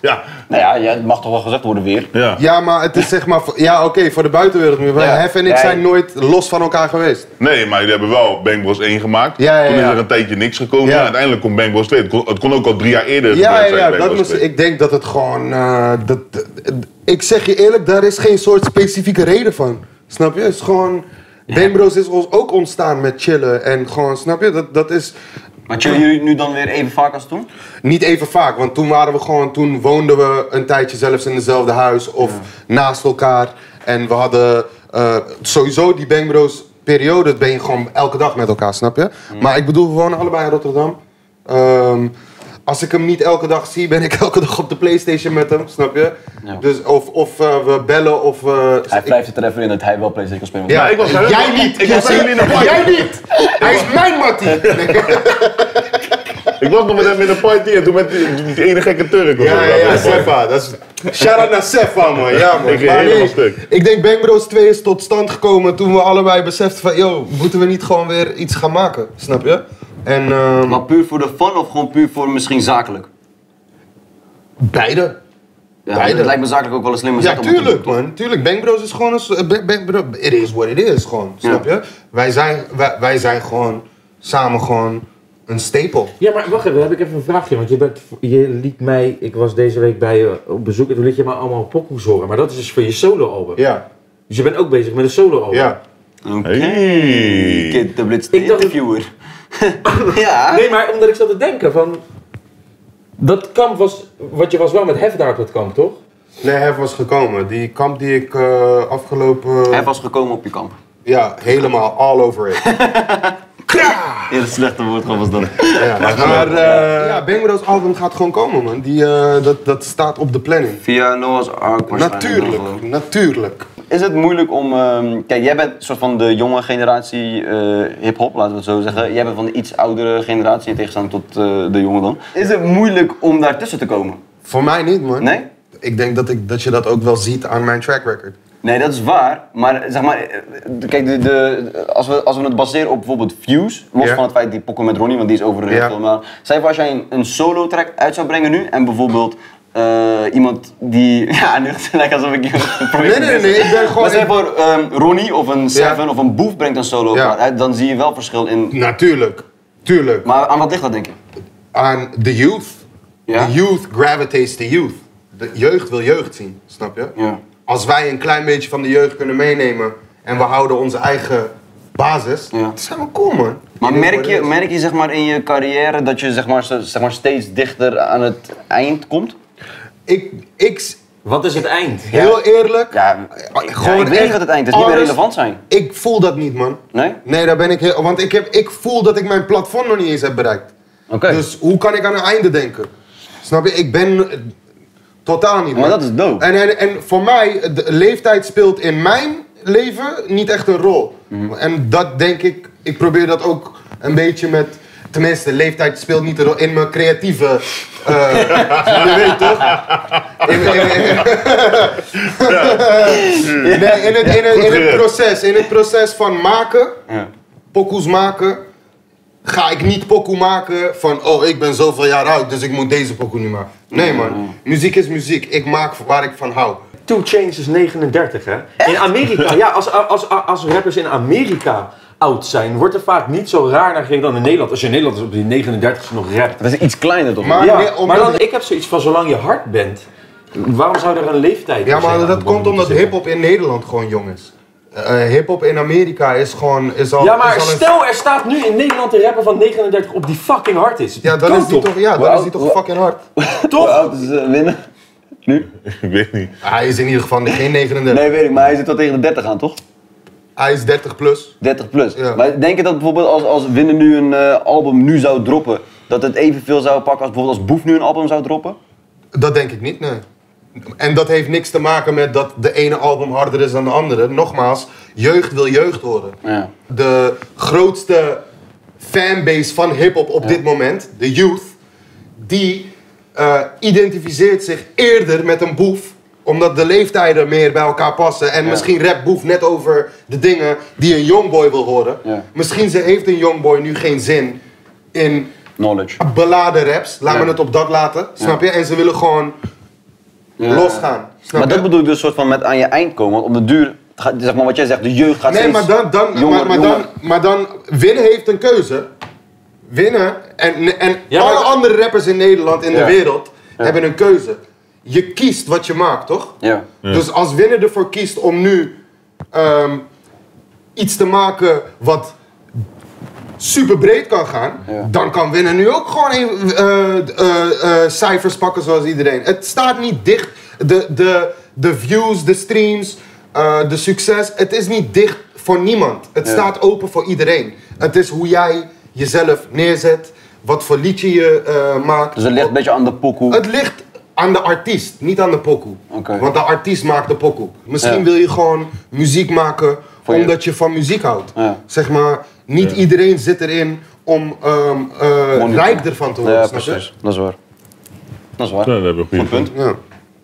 Ja, Nou ja, ja, het mag toch wel gezegd worden weer. ja. Ja, maar het is zeg maar, ja oké, voor de buitenwereld. Maar Ja. Hef en ik Ja, zijn ja. nooit los van elkaar geweest. Nee, maar jullie hebben wel Bang Bros 1 gemaakt. Ja, ja, Toen is er een tijdje niks gekomen. Ja. En uiteindelijk komt Bang Bros 2. Het kon, het kon ook al drie jaar eerder Ja, gebeurd ja, zijn, ja Bang dat 2. ik denk dat het gewoon, eh, dat, dat- ik zeg je eerlijk, daar is geen soort specifieke reden van. Snap je? Het is gewoon, Bang Bros is ons ook ontstaan met chillen en gewoon, snap je? Dat, dat is Maar chillen jullie nu dan weer even vaak als toen? niet even vaak, want toen waren we gewoon, toen woonden we een tijdje zelfs in dezelfde huis of naast elkaar. En we hadden eh, sowieso die Bang Bros periode, ben je gewoon elke dag met elkaar, snap je? Maar ik bedoel, we wonen allebei in Rotterdam. Ehm, als ik hem niet elke dag zie, ben ik elke dag op de Playstation met hem, snap je? Ja. Dus of, of eh, we bellen of... eh, Hij blijft het er even in dat hij wel PlayStation kan spelen. ja, ik was jij niet. ik was jullie in de party. Jij niet. Hij is mijn mattie. Ik was nog met hem in een party en toen met die, die ene gekke Turk. of Ja, zo. ja, ja, Sefa. Dat is... Shout-out naar Sefa, man. Ja, man. Ik Maar helemaal nee, stuk. Ik denk Bang Bros 2 is tot stand gekomen toen we allebei beseften van... Yo, moeten we niet gewoon weer iets gaan maken? Snap je? En ehm, Maar puur voor de fun of gewoon puur voor misschien zakelijk? beide. Ja, Beide. Het lijkt me zakelijk ook wel een slimme Ja, zet te tuurlijk, doen. man. Tuurlijk. Bang Bros is gewoon een... s- Bang- Bang Bro, it is what it is, gewoon. Snap je? Wij zijn, wij, wij zijn gewoon samen gewoon een stapel. Ja, maar wacht even, heb ik even een vraagje. Want je, bent, je liet mij, ik was deze week bij je op bezoek en toen liet je mij allemaal pokoes horen. Maar dat is dus voor je solo-album. Ja. Dus je bent ook bezig met een solo-album. Ja. Oké. Hey. Kid de Blitz, Ik dacht- interviewer. ja. Nee, maar omdat ik zat te denken van... Dat kamp was, wat je was wel met Hef daar op het kamp, toch? Nee, Hef was gekomen. Die kamp die ik eh, afgelopen... Hij was gekomen op je kamp. Ja, helemaal all over it. Heel slechte woord gewoon was dat. Ja, maar eh ja, Bang Bros album gaat gewoon komen, man. Die, eh, dat, dat staat op de planning. Via Noah's Ark Natuurlijk, natuurlijk. Is het moeilijk om... ehm, kijk, jij bent een soort van de jonge generatie eh hip-hop, laten we het zo zeggen. Jij bent van de iets oudere generatie in tegenstelling tot eh, de jonge dan. Is het moeilijk om daartussen te komen? Voor mij niet, man. Nee? Ik denk dat, ik, dat je dat ook wel ziet aan mijn track record. Nee, dat is waar. Maar zeg maar, eh, kijk, de, de, als, we, als we het baseren op bijvoorbeeld views, los van het feit die pokken met Ronnie, want die is over veel. Maar voor als jij een, een solo track uit zou brengen nu en bijvoorbeeld eh, iemand die, ja, nu lijkt alsof ik Nee, nee, nee, dissen. ik ben gewoon- Maar zeg voor ehm, Ronnie of een Seven of een Boef brengt een solo Ja. uit, dan zie je wel verschil in. Natuurlijk, tuurlijk. Maar aan wat ligt dat denk je? Aan de youth. Ja? De youth gravitates the youth. De jeugd wil jeugd zien, snap je? Ja. Als wij een klein beetje van de jeugd kunnen meenemen en we houden onze eigen basis, Ja. dan zijn we cool, man. Maar merk je, merk je zeg maar in je carrière dat je zeg maar, ze- zeg maar steeds dichter aan het eind komt? Ik, ik, Wat is het eind? heel eerlijk, Ja, gewoon ja, ik weet niet echt wat het eind is. Niet meer relevant zijn. ik voel dat niet, man. Nee? Nee, daar ben ik heel... Want ik, heb, ik voel dat ik mijn plafond nog niet eens heb bereikt. Oké. Dus hoe kan ik aan een einde denken? Snap je? Ik ben... eh, Totaal niet, Maar man. dat is dope. En, en, en voor mij, de leeftijd speelt in mijn leven niet echt een rol. Mhm. En dat denk ik... Ik probeer dat ook een beetje met... Tenminste, leeftijd speelt niet een in mijn creatieve... eh, je weet toch? In, in- in- nee, in het, in, het, in het gered. proces, in het proces van maken, pokoes maken, ga ik niet pokoe maken van, oh ik ben zoveel jaar oud, dus ik moet deze pokoe nu maken. Nee man, muziek is muziek. Ik maak waar ik van hou. Two Chainz is 39, hè? In Amerika, ja, als, als, als, als rappers in Amerika oud zijn, wordt er vaak niet zo raar naar gekeken dan in Nederland. Als je in Nederland op die 39 nog rapt. Dat is iets kleiner toch? Maar- Ja, nee, omdat- maar dan, ik heb zoiets van, zolang je hard bent, waarom zou er een leeftijd Ja, zijn maar aan dat komt omdat hip-hop in Nederland gewoon jong is. Eh hip-hop in Amerika is gewoon. Is al, Ja, is maar al een- stel er staat nu in Nederland een rapper van 39 op die fucking hard is. Ja, dan is die toch, ja, dan is die toch fucking hard. Hoe Toch? oud is eh, winnen? Nu? Ik weet niet. Hij is in ieder geval geen 39. Nee, weet ik, maar hij zit wel tegen de 30 aan, toch? Hij is 30 plus. 30 plus. Ja. Maar denk je dat bijvoorbeeld als, als Winnen nu een eh, album nu zou droppen, dat het evenveel zou pakken als bijvoorbeeld als Boef nu een album zou droppen? Dat denk ik niet, nee. En dat heeft niks te maken met dat de ene album harder is dan de andere. Nogmaals, jeugd wil jeugd horen. Ja. De grootste fanbase van hip-hop op dit moment, de youth, die eh, identificeert zich eerder met een boef omdat de leeftijden meer bij elkaar passen. En Ja. misschien rapt Boef net over de dingen die een youngboy wil horen. Ja. Misschien ze- heeft een youngboy nu geen zin in Knowledge. beladen raps. Laat Ja. me het op dat laten. Snap je? En ze willen gewoon losgaan. Maar je? dat bedoel ik dus soort van met aan je eind komen, want op de duur, zeg maar wat jij zegt, de jeugd gaat Nee, steeds maar dan, dan, jonger, maar, maar, dan, maar dan, winnen heeft een keuze. Winnen en, en Ja, maar- alle andere rappers in Nederland, in Ja. de wereld, hebben een keuze. Je kiest wat je maakt, toch? Ja. Dus als winnen ervoor kiest om nu ehm, iets te maken wat super breed kan gaan, Ja. dan kan winnen nu ook gewoon eh, eh, eh, cijfers pakken zoals iedereen. Het staat niet dicht. De, de, de views, de streams, eh, de succes, het is niet dicht voor niemand. Het Ja. staat open voor iedereen. Het is hoe jij jezelf neerzet, wat voor liedje je eh, maakt. Dus het ligt een beetje aan de pokoe. Het ligt aan de artiest, niet aan de pokoe. Oké. Want de artiest maakt de pokoe. Misschien Ja. wil je gewoon muziek maken Voor omdat je van muziek houdt. Ja. Zeg maar, niet iedereen zit erin om ehm, eh, rijk ervan te worden. Ja, snap je? precies. Dat is waar. Dat is waar. Ja, dat hebben we een Goed punt. Ja.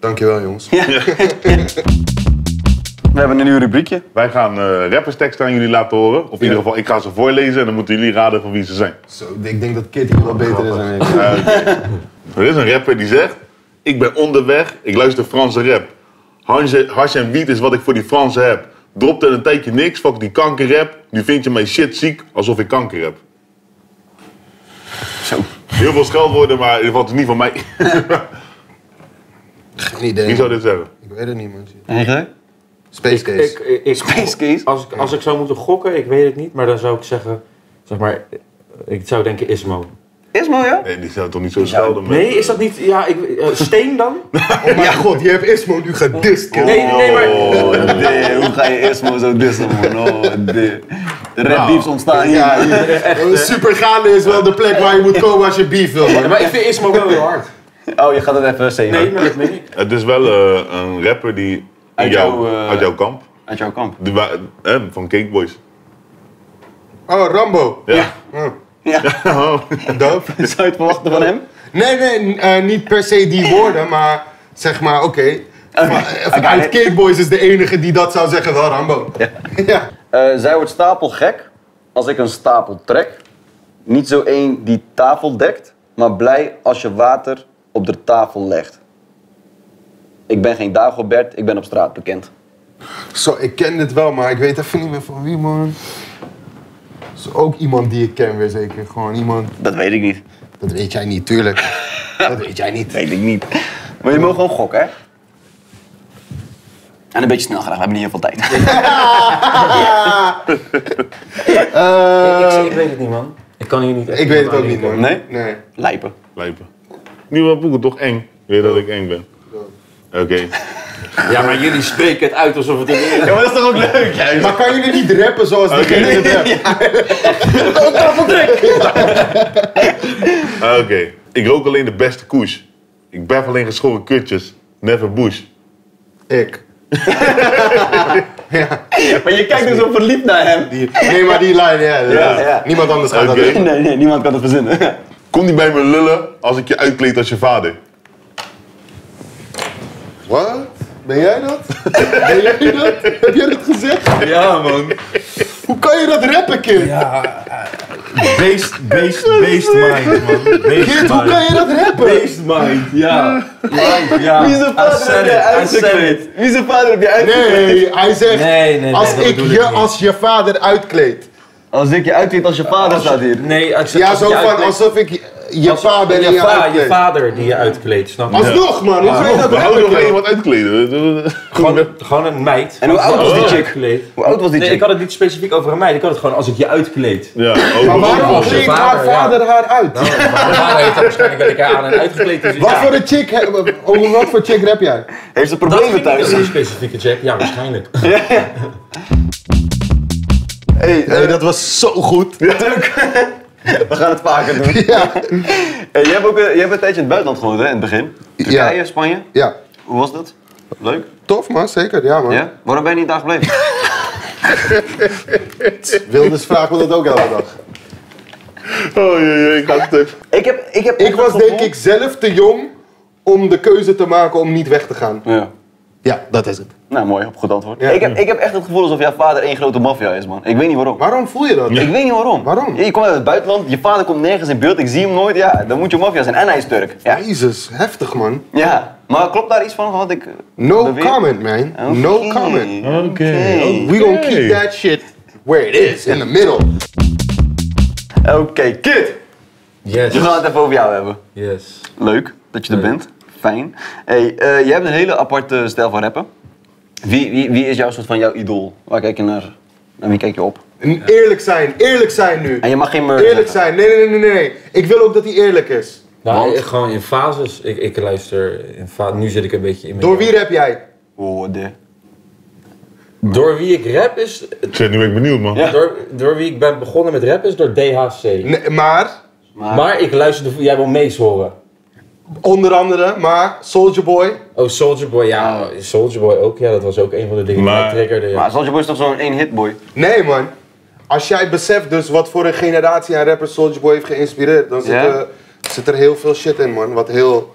Dankjewel jongens. We hebben een nieuw rubriekje. Wij gaan eh rappersteksten aan jullie laten horen. Of in ieder geval, ik ga ze voorlezen en dan moeten jullie raden van wie ze zijn. Zo, ik denk dat Kitty wel beter is dan ik. Er is een rapper die zegt: Ik ben onderweg, ik luister Franse rap. Hansje- Hash en wiet is wat ik voor die Fransen heb. Dropte een tijdje niks, fuck die kankerrap. Nu vind je mij shit ziek, alsof ik kanker heb. Zo. Heel veel scheldwoorden, maar in ieder geval het is niet van mij. Geen idee. Wie zou dit zeggen? Ik weet het niet man. En jij? Space Case. Ik, ik, ik- Space Case? Als ik, als ik zou moeten gokken, ik weet het niet, maar dan zou ik zeggen, zeg maar, ik zou denken Ismo. Ismo, ja? Nee, die zou toch niet zo schelden met... Nee, is dat niet, ja, ik, eh, Steen dan? Oh mijn god, je hebt Ismo nu gedist. kid. Nee, nee, maar... Oh, nee. Hoe ga je Ismo zo dissen, man? Oh, nee. De rap Nou, beefs ontstaan hier. Ja, je- Super Gale is wel de plek waar je moet komen als je beef wil. man. Maar ik vind Ismo wel heel hard. Oh, je gaat het even zeggen. Nee, maar dat ik. Het is wel eh, een rapper die Uit jou, jouw, eh, uit jouw kamp, Uit jouw kamp. eh, van Cake Boys. Oh, Rambo. Ja. Oh, Ja. dope. Zou je het verwachten van hem? Nee, nee, eh, niet per se die woorden, maar zeg maar, oké. Maar, eh. Uit Cake Boys is de enige die dat zou zeggen, wel Rambo. Ja. Eh, zij wordt stapelgek als ik een stapel trek. Niet zo één die tafel dekt, maar blij als je water op de tafel legt. Ik ben geen Dagobert, ik ben op straat bekend. Zo, ik ken dit wel, maar ik weet even niet meer van wie, man. Dat is ook iemand die ik ken weer zeker. Gewoon iemand, Dat weet ik niet. dat weet jij niet, tuurlijk. Dat weet jij niet. Weet ik niet. Maar je mag gewoon gokken, hè? En een beetje snel graag, we hebben niet heel veel tijd. Eh, ik, ik weet het niet, man. Ik kan hier niet echt ik weet het ook niet, man. Nee? Nee. Lijpen. Lijpen. Nieuwe boeken toch eng? Weet je dat ik eng ben? Oké. Ja, maar jullie spreken het uit alsof het een Ja, maar dat is toch ook leuk, juist? Maar kan je niet rappen zoals diegene het rapt? Ah, Oké. Ik rook alleen de beste koers. Ik bef alleen geschoren kutjes. Never bush. Ik. Maar je kijkt dus zo verliefd naar hem. Die, nee, maar die line, ja. ja. ja. Niemand anders gaat dat doen. Nee, nee, niemand kan het verzinnen. Kom niet bij me lullen als ik je uitkleed als je vader. Wat? Ben jij dat? ben jij dat? Heb jij dat gezegd? Ja, man. Hoe kan je dat rappen, kid? Ja, eh, beest, beest, beest mind, man. Beest Kid, hoe kan je dat rappen? Beest mind, ja. Ja. Wie zijn vader heb jij uitgekleed? it. Wie zijn vader heb je uitgekleed? Nee, hij zegt, Nee, nee, als nee, ik je als je vader uitkleed. Als ik je uitkleed als je vader staat hier. Nee, ik zeg- Ja, als zo je van alsof ik je als- pa ben en je, je va- je uitkleed. vader die je uitkleedt, snap je? Alsnog, man. Hoe je dat We houden nog rappen, iemand uitkleden. Gewoon, een- gewoon een meid. En hoe oud was die je chick? Hoe oud was die Nee, chick? ik had het niet specifiek over een meid. Ik had het gewoon als ik je uitkleed. Ja, Maar waarom kleedt haar vader, ja. vader haar uit? Nou, mijn vader heeft waarschijnlijk wel keer aan en uitgekleed. Dus Wat ja, voor een chick, heb- over wat voor chick rap jij? Heeft ze problemen ik thuis? een specifieke check. Ja, waarschijnlijk. Hey, eh, Nee, dat was zo goed. we gaan het vaker doen. Ja. Hey, jij, hebt ook, eh, jij hebt een tijdje in het buitenland gewoond hè, in het begin. Turkije, Ja. Spanje. Ja. Hoe was dat? Leuk? Tof man, zeker. Ja man. Ja? Waarom ben je niet daar gebleven? Wilders vragen we dat ook elke dag. Oh jee, jee, ik ga stuk. ik, heb, ik, heb Ik was het denk ik zelf te jong om de keuze te maken om niet weg te gaan. Ja. Ja, dat is het. Nou, mooi, goed antwoord. Ja. Ik, heb, ik heb echt het gevoel alsof jouw vader één grote maffia is, man. Ik weet niet waarom. Waarom voel je dat? Ik weet niet waarom. Waarom? Je komt uit het buitenland, je vader komt nergens in beeld, ik zie hem nooit. Ja, dan moet je maffia zijn. En hij is Turk. Ja. Jezus, heftig man. ja. Maar klopt daar iets van wat ik... No beweer? comment man. No Oké. comment. Oké. We gonna keep that shit where it is, in the middle. Oké, kid. Yes. We gaan het even over jou hebben. Yes. Leuk dat je er Leuk. bent. Fijn. Hey, eh, jij hebt een hele aparte stijl van rappen. Wie, wie, wie is jouw soort van jouw idool? Waar kijk je naar? Naar wie kijk je op? En eerlijk zijn, eerlijk zijn nu. En je mag geen murder Eerlijk zeggen. zijn, nee, nee, nee, nee, nee. Ik wil ook dat hij eerlijk is. Nou, Want? ik- gewoon in fases. Ik, ik luister in fa Nu zit ik een beetje in mijn... Door wie rap jij? Oh, de. Door wie ik rap is... Shit, nu ben ik benieuwd man. Ja. Door, door wie ik ben begonnen met rap is door DHC. Nee, maar, Maar, Maar ik luisterde... Jij wil Mees horen. Onder andere, maar Soldier Boy. Oh, Soldier Boy. Ja, Soldier Boy ook. Ja, dat was ook een van de dingen die mij triggerde. Ja. maar Soulja Boy is toch zo'n één hitboy? Nee man. Als jij beseft dus wat voor een generatie aan rappers Soldier Boy heeft geïnspireerd, dan zit, Ja? er, zit er heel veel shit in man. Wat heel...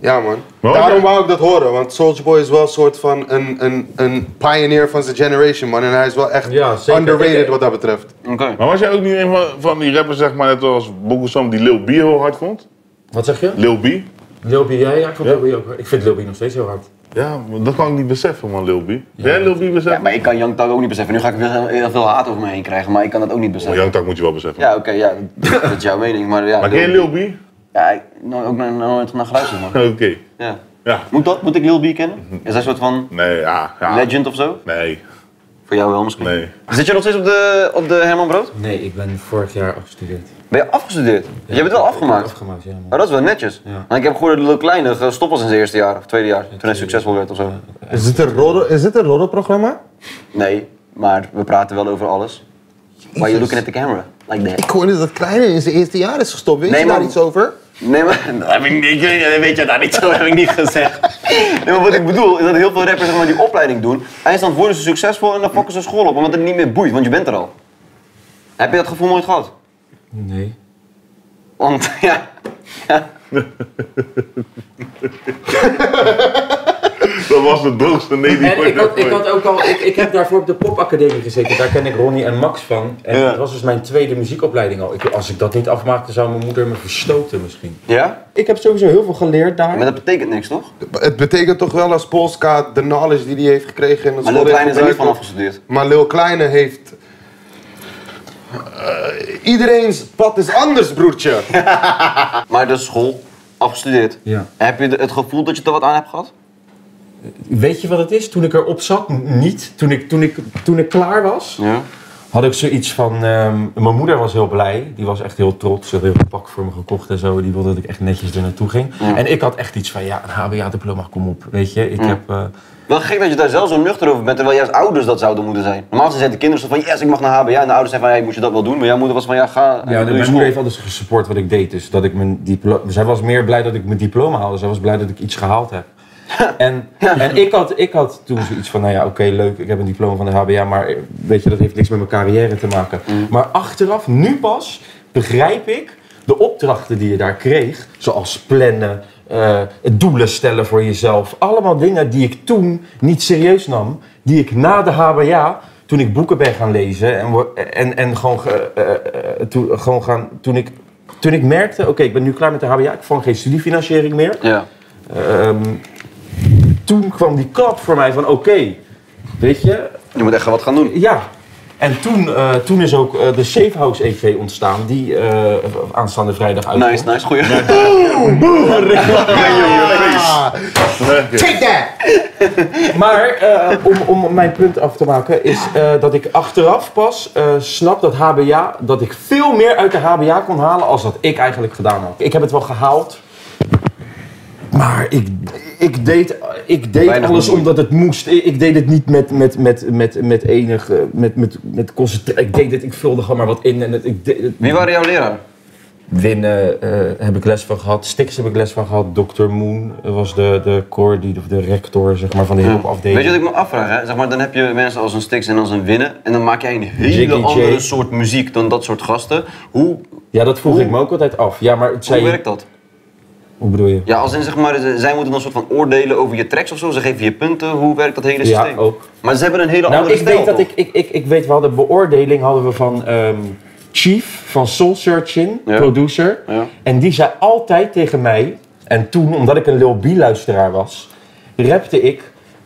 Ja man. Daarom wou ik dat horen, want Soldier Boy is wel een soort van een, een, een pioneer van zijn generation man. En hij is wel echt underrated wat dat betreft. Oké. Maar was jij ook niet een van, van die rappers, zeg maar, net als Bogusam, die Lil B heel hard vond? Wat zeg je? Lil B? Lil B, ja, ja, ik vond Lil B ook. Ik vind Lil B nog steeds heel hard. Ja, maar dat kan ik niet beseffen, man, Lil B. Jij Lil B beseffen? Ja, maar ik kan Young ook niet beseffen. Nu ga ik weer heel, heel veel haat over me heen krijgen, maar ik kan dat ook niet Oh, beseffen. Young Thug moet je wel beseffen. Ja, oké, ja, dat is jouw mening, maar ja. Maar ken je Lil B? Ja, ik nou, ook nooit naar geluisterd, man. Oké. Ja. Ja. Moet, dat, moet ik Lil B kennen? Is hij een soort van Nee, ja. ja. legend of zo? Nee, Voor jou wel misschien. nee. Zit je nog steeds op de, op de Herman Brood? Nee, ik ben vorig jaar afgestudeerd. Ben je afgestudeerd? je hebt het wel Ik heb afgemaakt. Afgemaakt, ja. man. Maar dat is wel netjes. Ja. Want ik heb gehoord dat Lil Kleine gestopt was in zijn eerste jaar, of tweede jaar, toen hij succesvol werd of zo. Is dit een rodder, is dit een roddelprogramma? Nee, maar we praten wel over alles. Why you looking at the camera? Like that. Ik hoorde dat Kleine in zijn eerste jaar is gestopt. Weet Nee, je daar iets over? Nee, maar dat heb ik niet, ik weet- je daar niet zo, heb ik niet gezegd. Nee, maar wat ik bedoel is dat heel veel rappers zeg maar, die opleiding doen. Eindstand worden ze succesvol en dan fokken ze school op, omdat het niet meer boeit, want je bent er al. Heb je dat gevoel nooit gehad? Nee. Want ja, ja. Dat was de droogste nee die En ik had, ik had ook al, ik, ik heb daarvoor op de popacademie gezeten, daar ken ik Ronnie en Max van. En Ja. dat was dus mijn tweede muziekopleiding al. Ik, als ik dat niet afmaakte, zou mijn moeder me verstoten misschien. Ja? Ik heb sowieso heel veel geleerd daar. Maar dat betekent niks, toch? Het betekent toch wel als Polska de knowledge die hij heeft gekregen in het Maar Lil Kleine is er niet van afgestudeerd. Maar Lil Kleine heeft... Eh, iedereen's pad is anders, broertje. Maar de school, afgestudeerd. Ja. Heb je het gevoel dat je er wat aan hebt gehad? Weet je wat het is? Toen ik erop zat, niet. Toen ik, toen ik, toen ik klaar was, Ja. had ik zoiets van... ehm, mijn moeder was heel blij. Die was echt heel trots. Ze had heel veel pak voor me gekocht en zo. Die wilde dat ik echt netjes er naartoe ging. Ja. En ik had echt iets van, ja, een HBA-diploma, kom op. Weet je, ik Ja. heb... eh, Wel gek dat je daar zelf zo nuchter over bent, terwijl juist ouders dat zouden moeten zijn. Normaal zijn de kinderen zo van, yes, ik mag naar HBA. En de ouders zijn van, hey, moet je dat wel doen? Maar jouw moeder was van, ja, ga. Ja, mijn moeder heeft altijd gesupport wat ik deed. Dus dat ik mijn diploma. Zij was meer blij dat ik mijn diploma haalde. Zij was blij dat ik iets gehaald heb. En, en ik, had, ik had toen zoiets van, nou ja, oké, leuk, ik heb een diploma van de HBA, maar eh, weet je, dat heeft niks met mijn carrière te maken. Mm. Maar achteraf, nu pas, begrijp ik de opdrachten die je daar kreeg, zoals plannen, eh, doelen stellen voor jezelf. Allemaal dingen die ik toen niet serieus nam, die ik na de HBA, toen ik boeken ben gaan lezen en, en, en gewoon, ge- eh, eh, gewoon gaan, toen ik, toen ik merkte, oké, ik ben nu klaar met de HBA, ik vond geen studiefinanciering meer. Ja. Ehm, toen kwam die klap voor mij van, oké, weet je, Je moet echt wat gaan doen. ja. En toen, eh, toen is ook eh, de Safe House EP ontstaan, die eh, aanstaande vrijdag uitkomt. Nice, nice. Goeie. Take that! Maar om, om mijn punt af te maken, is dat ik achteraf pas snap dat HBA, dat ik veel meer uit de HBA kon halen als dat ik eigenlijk gedaan had. Ik heb het wel gehaald, maar ik, ik deed, ik deed Weinig alles omdat het moest. Ik, deed het niet met, met, met, met, met enig, eh, met, met, met concentratie. Ik deed het, ik vulde gewoon maar wat in en het, ik deed het, Wie waren jouw leraar? Winnen eh, heb ik les van gehad. Stix heb ik les van gehad. Dr. Moon was de, de core, of de rector zeg maar, van de hip afdeling. Weet je wat ik me afvraag? Hè? Zeg maar, dan heb je mensen als een Stix en als een Winnen. En dan maak jij een hele Jiggy J. andere soort muziek dan dat soort gasten. Hoe, Ja, dat vroeg Hoe- ik me ook altijd af. Ja, maar het hoe werkt dat? Hoe bedoel je? Ja, als in zeg maar, zij moeten dan een soort van oordelen over je tracks of zo. Ze geven je punten. Hoe werkt dat hele Ja, systeem? ook. Maar ze hebben een hele Nou, andere ik stijl. weet dat ik, ik, ik, ik weet, we hadden beoordeling hadden we van ehm, Chief van Soul Searching, Ja. producer. Ja. En die zei altijd tegen mij, en toen, omdat ik een Lil B luisteraar was, rapte ik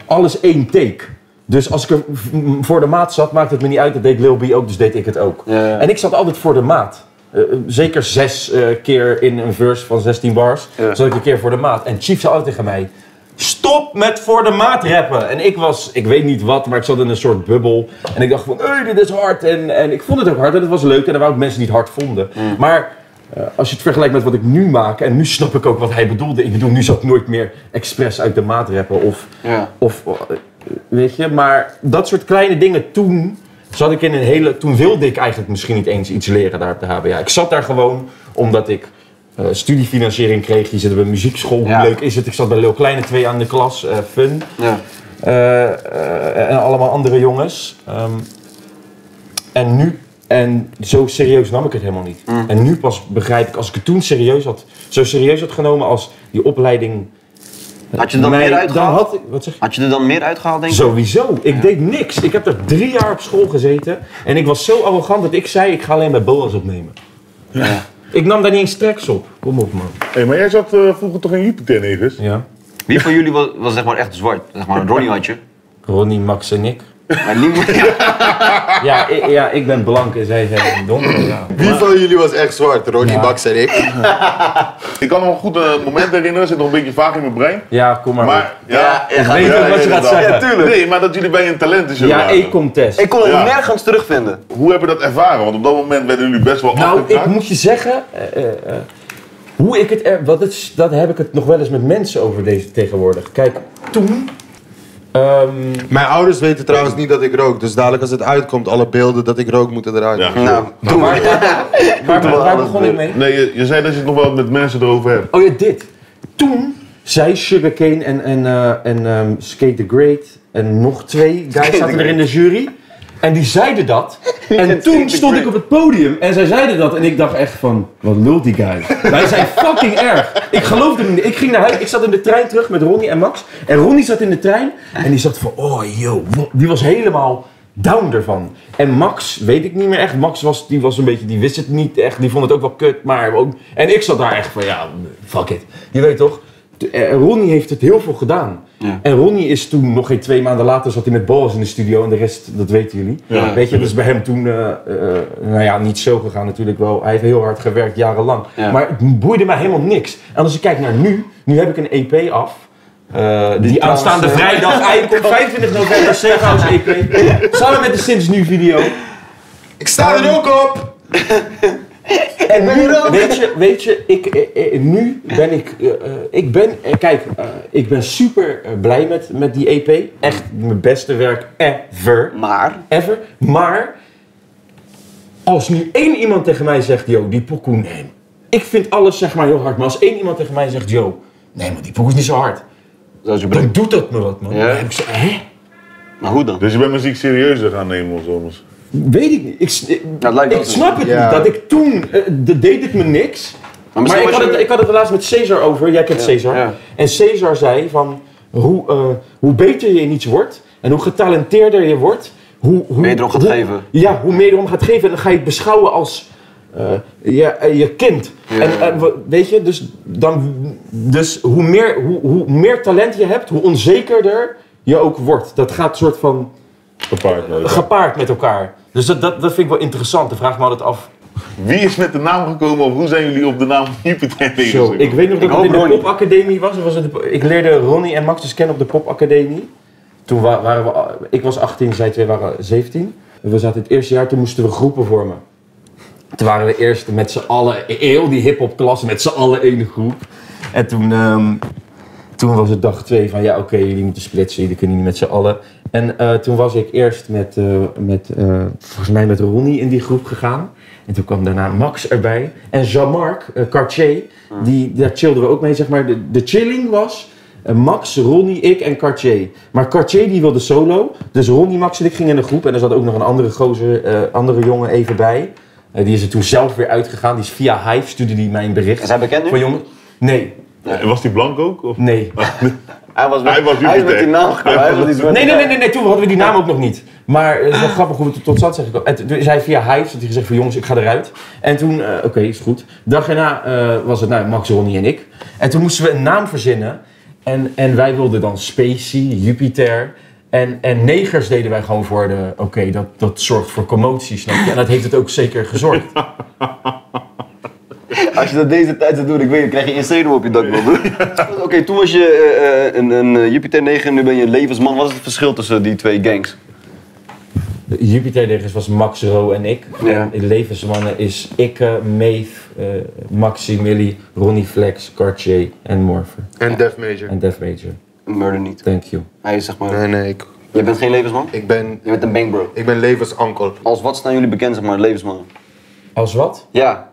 alles één take. Dus als ik er voor de maat zat, maakte het me niet uit. Dat deed Lil B ook, dus deed ik het ook. Ja, ja. En ik zat altijd voor de maat. Eh, zeker zes eh, keer in een verse van 16 bars, Ja. zat ik een keer voor de maat. En Chief zei altijd tegen mij, Stop met voor de maat rappen. En ik was, ik weet niet wat, maar ik zat in een soort bubbel. En ik dacht van, hey, dit is hard. En, en ik vond het ook hard en het was leuk. En dan wou ik mensen niet hard vonden. Maar eh, als je het vergelijkt met wat ik nu maak, en nu snap ik ook wat hij bedoelde. Ik bedoel, nu zou ik nooit meer expres uit de maat rappen. Of, Ja. of eh, weet je, maar dat soort kleine dingen toen. Zat ik in een hele. Toen wilde ik eigenlijk misschien niet eens iets leren daar op de HBA. Ik zat daar gewoon omdat ik eh, studiefinanciering kreeg. Je zit op een muziekschool. Hoe leuk is het? Ik zat bij Lil Kleine 2 aan de klas. eh, fun. Ja. Eh, en allemaal andere jongens. Ehm, en nu, en zo serieus nam ik het helemaal niet. Mm. En nu pas begrijp ik, als ik het toen serieus had, zo serieus had genomen als die opleiding. Had je er dan mij- meer dan uitgehaald? had ik, wat zeg je? Had je er dan meer uitgehaald, denk je? Sowieso. Ik deed niks. Ik heb er drie jaar op school gezeten. En ik was zo arrogant dat ik zei, ik ga alleen bij Boas opnemen. Ja. Ik nam daar niet eens tracks op. Kom op, man. Hey, maar jij zat eh, vroeger toch in Jupiter, Negus? Ja. Wie van jullie was, was zeg maar echt zwart? Zeg maar, Ronnie had je. Ronnie, Max en ik. Maar niemand... Ja, ik, ja, ik ben blank en zij zijn donker. Ja. Wie van jullie was echt zwart? Ronnie Bax en ik? Ik kan me nog goed een moment herinneren, zit nog een beetje vaag in mijn brein. Ja, kom maar. Maar, ja, Ja, Ik weet ook wat je gaat zeggen. Ja, tuurlijk. Nee, maar dat jullie bij een talentenshow Ja, waren. E-contest. Ik kon het Ja. nergens terugvinden. Hoe heb je dat ervaren? Want op dat moment werden jullie best wel Nou, ik moet je zeggen, eh, eh, eh, hoe ik het er, wat het, dat heb ik het nog wel eens met mensen over deze tegenwoordig. Kijk, toen, ehm, Mijn ouders weten trouwens niet dat ik rook. Dus dadelijk als het uitkomt, alle beelden dat ik rook moeten eruit. Ja. Nou, doe maar. waar, waar, waar begon ik mee? Nee, je, je zei dat je het nog wel met mensen erover hebt. Oh ja, dit. Toen zei Sugarcane en, en, eh, en ehm, Skate the Great en nog twee guys zaten er in de jury. En die zeiden dat. En toen stond ik op het podium en zij zeiden dat. En ik dacht echt van, wat lult die guy? Wij zijn fucking erg. Ik geloofde hem niet. Ik ging naar huis. Ik zat in de trein terug met Ronnie en Max. En Ronnie zat in de trein. En die zat van, oh yo. Die was helemaal down ervan. En Max, weet ik niet meer echt. Max was, die was een beetje, die wist het niet echt. Die vond het ook wel kut. Maar ook, en ik zat daar echt van, ja, fuck it. Je weet toch? Eh, Ronnie heeft het heel veel gedaan. Ja. En Ronnie is toen, nog geen twee maanden later, zat hij met Boris in de studio. En de rest, dat weten jullie. Ja. Weet je, dat is bij hem toen, eh, eh, nou ja, niet zo gegaan natuurlijk wel. Hij heeft heel hard gewerkt, jarenlang. Ja. Maar het boeide mij helemaal niks. En als ik kijk naar nu, nu heb ik een EP af. Eh, die aanstaande vrijdag uitkomt, 25 november, Safe House EP. Samen met de Sinds Nu video. Ik sta er ook op! En nu, weet je, weet je ik, eh, eh, nu ben ik, eh, ik ben, eh, kijk, eh, ik ben super blij met, met die EP. Echt mijn beste werk ever. Maar, Ever. Maar, als nu één iemand tegen mij zegt, yo, die pokoe, nee. Ik vind alles zeg maar heel hard, maar als één iemand tegen mij zegt, yo, nee man, die pokoe is niet zo hard. je Dan doet dat me wat man. Ja. Dan heb ik zo, hè? Maar hoe dan? Dus je bent muziek serieuzer gaan nemen of zo. Weet ik niet. Ik, Ja, snap het Ja. niet. Dat ik toen, eh, dat deed het me niks. Maar ik, had je- het, ik had het er laatst met Cesar over. Jij kent Ja, Cesar. ja. En Cesar zei van, hoe, eh, hoe beter je in iets wordt en hoe getalenteerder je wordt, hoe, hoe Meer je erom gaat hoe- geven. Ja, hoe meer erom gaat geven. En dan ga je het beschouwen als eh, je, je kind. Ja. En, weet je, dus, dan, dus hoe, meer, hoe, hoe meer talent je hebt, hoe onzekerder je ook wordt. Dat gaat soort van Gepaard met elkaar. gepaard met elkaar. Dus dat, dat, dat vind ik wel interessant. Dan vraag me altijd af. Wie is met de naam gekomen of hoe zijn jullie op de naam Jupiter ik weet nog dat Ik in de Ronnie. popacademie was. Of was het de- ik leerde Ronnie en Max dus kennen op de popacademie. Toen wa- waren we, ik was 18, zij twee waren 17. We zaten het eerste jaar, toen moesten we groepen vormen. Toen waren we eerst met z'n allen, heel die hip-hop klasse, met z'n allen één groep. En toen, ehm, toen was het dag twee van ja, oké, jullie moeten splitsen, jullie kunnen niet met z'n allen. En eh, toen was ik eerst met, eh, met eh, volgens mij met Ronnie in die groep gegaan. En toen kwam daarna Max erbij. En Jean-Marc Cartier, die, daar chillden we ook mee, zeg maar. De, de chilling was Max, Ronnie, ik en Cartier. Maar Cartier die wilde solo. Dus Ronnie, Max en ik gingen in een groep. En er zat ook nog een andere gozer, andere jongen even bij. Die is er toen zelf weer uitgegaan. Die is via Hive, stuurde die mij een bericht. Is hij bekend nu? Van jongen, nee, En was die blank ook? Of? nee. Hij was, met, Hij was hij is met Jupiter. die naam gekomen. Hij was Nee, nee, nee, nee, nee, toen hadden we die naam ook nog niet. Maar het is wel grappig hoe het tot stand zijn gekomen. En toen is hij via Hives, had hij gezegd van jongens, ik ga eruit. En toen, eh, oké, is goed. Dag erna eh, was het nou, Max, Ronnie en ik. En toen moesten we een naam verzinnen. En, en wij wilden dan Spacey, Jupiter. En, en negers deden wij gewoon voor de, oké, dat, dat zorgt voor commotie, snap je? En dat heeft het ook zeker gezorgd. Als je dat deze tijd zou doen, ik weet, dan krijg je incendium op je dak. Oké, toen was je eh, eh, een, een eh, Jupiter 9 nu ben je een levensman. Wat is het verschil tussen die twee gangs? Jupiter negers was Max, Ro en ik. Ja. En levensmannen is Ikke, Maeve, eh, Maxi, Millie, Ronnie Flex, Cartier en Morpher. En Def Major. En Def Major. Murder niet. Thank you. Hij is zeg maar... Nee, nee, ik, Je bent geen levensman? ik ben, Je bent een bang bro. ik ben levensankel. Als wat staan jullie bekend, zeg maar, levensmannen? Als wat? Ja.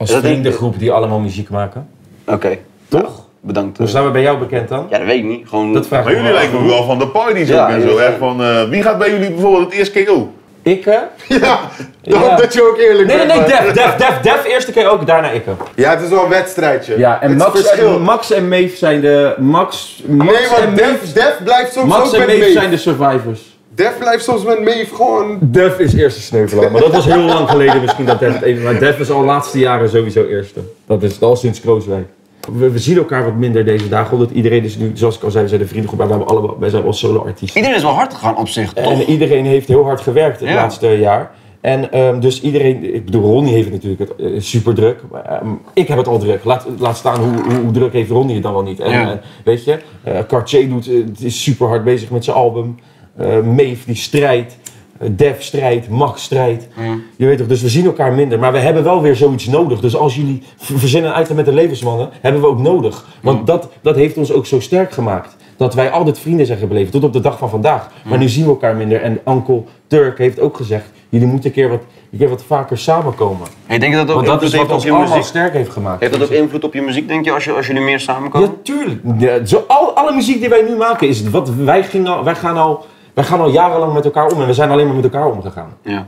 Als vriendengroep die allemaal muziek maken. Oké. Toch? Bedankt. Hoe eh. staan we bij jou bekend dan? Ja, dat weet ik niet. Gewoon... Dat vraag Maar ik jullie lijken me wel van de parties Ja, ook en zo. Echt van, eh, wie gaat bij jullie bijvoorbeeld het eerste KO? Ikke? Ja, Ja. dat je ook eerlijk Nee, nee, bent. nee, man. Def, Def, Def, Def eerste keer ook, daarna Ikke. Ja, het is wel een wedstrijdje. Ja, en Max, en Max en Maeve zijn de... Max, Max Nee, en want Maeve, Def, Def blijft soms Max ook en Maeve. zijn de survivors. Def blijft soms met Maeve gewoon... Def is eerste sneuvelaar, maar dat was heel lang geleden misschien dat Def het even... Maar Def is al de laatste jaren sowieso eerste. Dat is al sinds Krooswijk. We, we zien elkaar wat minder deze dagen, omdat iedereen is nu, zoals ik al zei, we zijn de vriendengroep, maar we hebben allemaal, wij zijn wel solo-artiesten. Iedereen is wel hard gegaan op zich, toch? En iedereen heeft heel hard gewerkt het Ja. laatste jaar. En ehm, dus iedereen, ik bedoel, Ronnie heeft het natuurlijk het, eh, super druk. Ehm, ik heb het al druk. Laat, laat staan hoe, hoe, hoe druk heeft Ronnie het dan wel niet. En, Ja. eh, weet je, eh, Cartier doet, het is super hard bezig met zijn album. Eh Maeve die strijdt. Eh, Def strijdt, Max strijdt. Je weet toch, dus we zien elkaar minder. Maar we hebben wel weer zoiets nodig. Dus als jullie verzinnen item met de levensmannen, hebben we ook nodig. Want dat, dat heeft ons ook zo sterk gemaakt. Dat wij altijd vrienden zijn gebleven, tot op de dag van vandaag. Maar nu zien we elkaar minder. En Uncle Turk heeft ook gezegd, jullie moeten een keer wat, een keer wat vaker samenkomen. Ik denk dat dat ook dat invloed is heeft op ons je allemaal muziek. sterk heeft gemaakt. Heeft dat ook invloed op je muziek, denk je, als, je, als jullie meer samenkomen? Ja, tuurlijk. Ja, zo, al, alle muziek die wij nu maken is wat wij, gingen, wij, gaan al, wij gaan al jarenlang met elkaar om en we zijn alleen maar met elkaar omgegaan. Ja.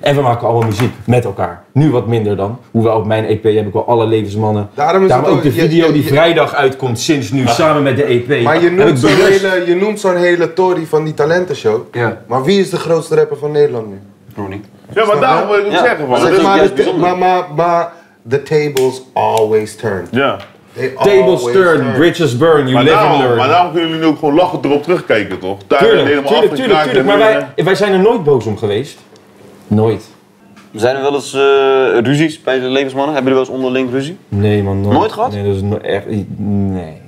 En we maken allemaal muziek met elkaar. Nu wat minder dan. Hoewel op mijn EP heb ik wel alle levensmannen. Daarom is Daarom het ook de video je- die vrijdag uitkomt sinds nu samen met de EP. Maar je noemt zo'n hele, je noemt zo'n hele tory van die talentenshow. Ja. Maar wie is de grootste rapper van Nederland nu? Ronnie. Ja, maar daarom wil ik Ja. zeggen. Maar het maar, maar, maar the tables always turn. ja. They Tables turn, bridges burn, you Maar live and daarom, learn. maar daarom kunnen jullie nu ook gewoon lachen erop terugkijken, toch? Daar Tuurlijk, helemaal tuurlijk, tuurlijk, Maar wij, wij zijn er nooit boos om geweest. Nooit. Zijn er wel eens eh, ruzies bij de levensmannen? Hebben jullie wel eens onderling ruzie? Nee man, nooit. Nooit gehad? Nee, dat is no- echt... Nee.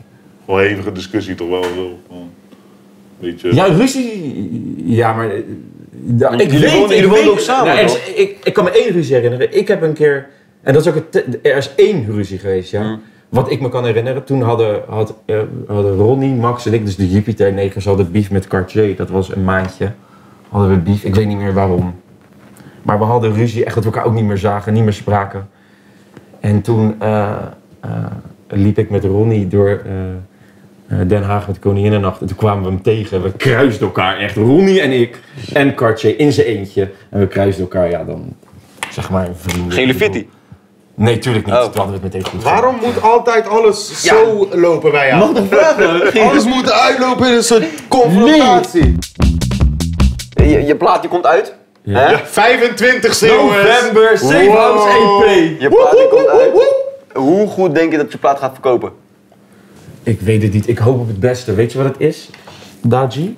Gewoon een hevige discussie toch wel zo. Van, weet je. Ja, ruzie... Ja, maar... eh, ja, ik jullie weet, wonen- ik jullie wonen weet- ook samen, nou, er is- ik, ik kan me één ruzie herinneren. Ik heb een keer... En dat is ook het... Er is één ruzie geweest, ja. Mm. Wat ik me kan herinneren. Toen hadden, had, eh, Ronnie, Max en ik, dus de Jupiter-negers, hadden beef met Cartier. Dat was een maandje. Hadden we beef. Ik weet niet meer waarom. Maar we hadden ruzie. Echt dat we elkaar ook niet meer zagen, niet meer spraken. En toen eh, eh, liep ik met Ronnie door... Den Haag met Koninginnennacht. En toen kwamen we hem tegen. We kruisten elkaar echt. Ronnie en ik. En Cartier in zijn eentje. En we kruisten elkaar, ja, dan zeg maar vrienden. Lufiti. Nee, tuurlijk niet. Oh. Toen hadden we het meteen goed. Waarom moet altijd alles zo lopen bij jou? Mag vragen? Alles moet uitlopen in een soort confrontatie. Je, je plaat die komt uit. Ja. Hè? 25 jongens. November, Safe House EP. Je plaat die komt uit. Hoe goed denk je dat je plaat gaat verkopen? Ik weet het niet. Ik hoop op het beste. Weet je wat het is, Daji?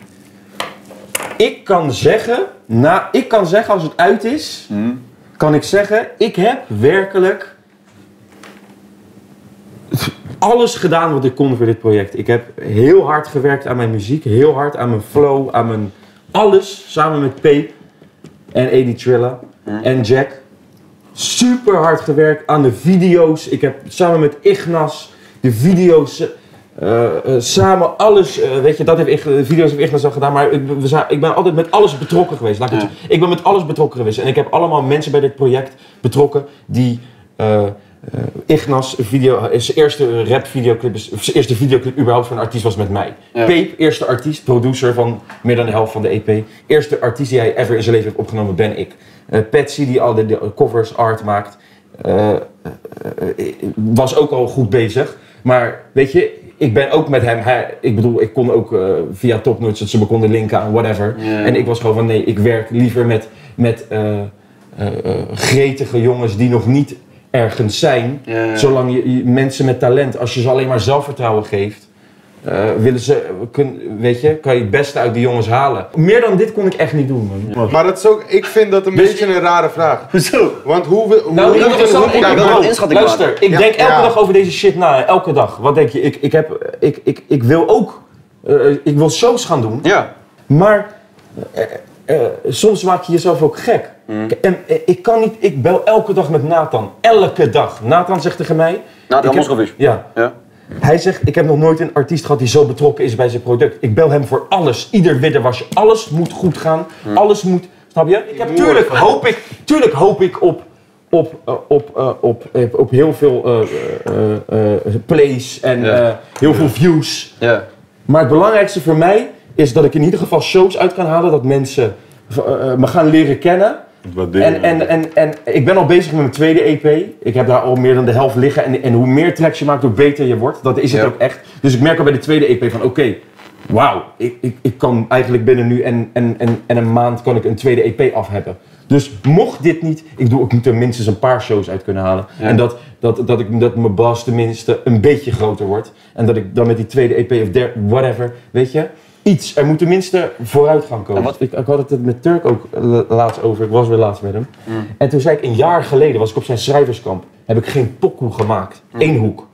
Ik kan zeggen, na, ik kan zeggen als het uit is, kan ik zeggen, ik heb werkelijk alles gedaan wat ik kon voor dit project. Ik heb heel hard gewerkt aan mijn muziek, heel hard aan mijn flow, aan mijn alles, samen met Peep en Eddie Trilla en Jack. Super hard gewerkt aan de video's. Ik heb samen met Ignas de video's eh, eh, samen alles, eh, weet je, dat heeft de video's heeft Ignas al gedaan, maar ik, we ik ben altijd met alles betrokken geweest. Laat ik, het zo- ik ben met alles betrokken geweest en ik heb allemaal mensen bij dit project betrokken die Ignas video, zijn eerste rap videoclip, zijn eerste videoclip überhaupt voor een artiest was met mij. Ja. Peep, eerste artiest, producer van meer dan de helft van de EP. Eerste artiest die hij ever in zijn leven heeft opgenomen ben ik. Patsy die al de, de covers, art maakt, was ook al goed bezig. Maar weet je, ik ben ook met hem. Hij, ik bedoel, ik kon ook eh, via Topnotch dat ze me konden linken aan whatever. En ik was gewoon van nee, ik werk liever met, met eh, gretige jongens die nog niet ergens zijn. Zolang je, je- mensen met talent, als je ze alleen maar zelfvertrouwen geeft. Eh, willen ze, kun, weet je, kan je het beste uit die jongens halen. Meer dan dit kon ik echt niet doen, man. Maar dat is ook, ik vind dat een Dus- beetje een rare vraag. Hoezo? Want hoe wil... hoe- Nou, zal- wel- ik- wil luister, ik Ja, denk elke ja. dag over deze shit na. Elke dag. Wat denk je? Ik, ik, heb, ik, ik, ik wil ook, eh, ik wil shows gaan doen. Ja. Maar eh, soms maak je jezelf ook gek. Mm. En ik kan niet, ik bel elke dag met Nathan. Elke dag. Nathan zegt tegen mij. Nathan. Ja. Ja. Hij zegt, ik heb nog nooit een artiest gehad die zo betrokken is bij zijn product. Ik bel hem voor alles. Ieder widderwasje. Alles moet goed gaan. Alles moet, snap je? Ik heb, tuurlijk, hoop ik, tuurlijk hoop ik op, op, eh, op, eh, op, op, op heel veel eh, eh, eh, plays en Ja. eh, heel veel views. Ja. Maar het belangrijkste voor mij is dat ik in ieder geval shows uit kan halen. Dat mensen eh, eh, me gaan leren kennen. Wat En, en, en, en ik ben al bezig met mijn tweede EP. Ik heb daar al meer dan de helft liggen. En, en hoe meer tracks je maakt, hoe beter je wordt. Dat is het Ja. ook echt. Dus ik merk al bij de tweede EP van oké, wauw. Ik, ik, ik kan eigenlijk binnen nu en, en, en, en een maand kan ik een tweede EP af hebben. Dus mocht dit niet, ik, doe, ik moet er minstens een paar shows uit kunnen halen. Ja. En dat, dat, dat, ik, dat mijn bas tenminste een beetje groter wordt. En dat ik dan met die tweede EP of der, whatever, weet je. Iets, er moet tenminste vooruitgang komen. Wat- Ik, ik had het met Turk ook eh, laatst over, ik was weer laatst met hem. En toen zei ik, een jaar geleden was ik op zijn schrijverskamp. Heb ik geen pokoe gemaakt. Eén hoek.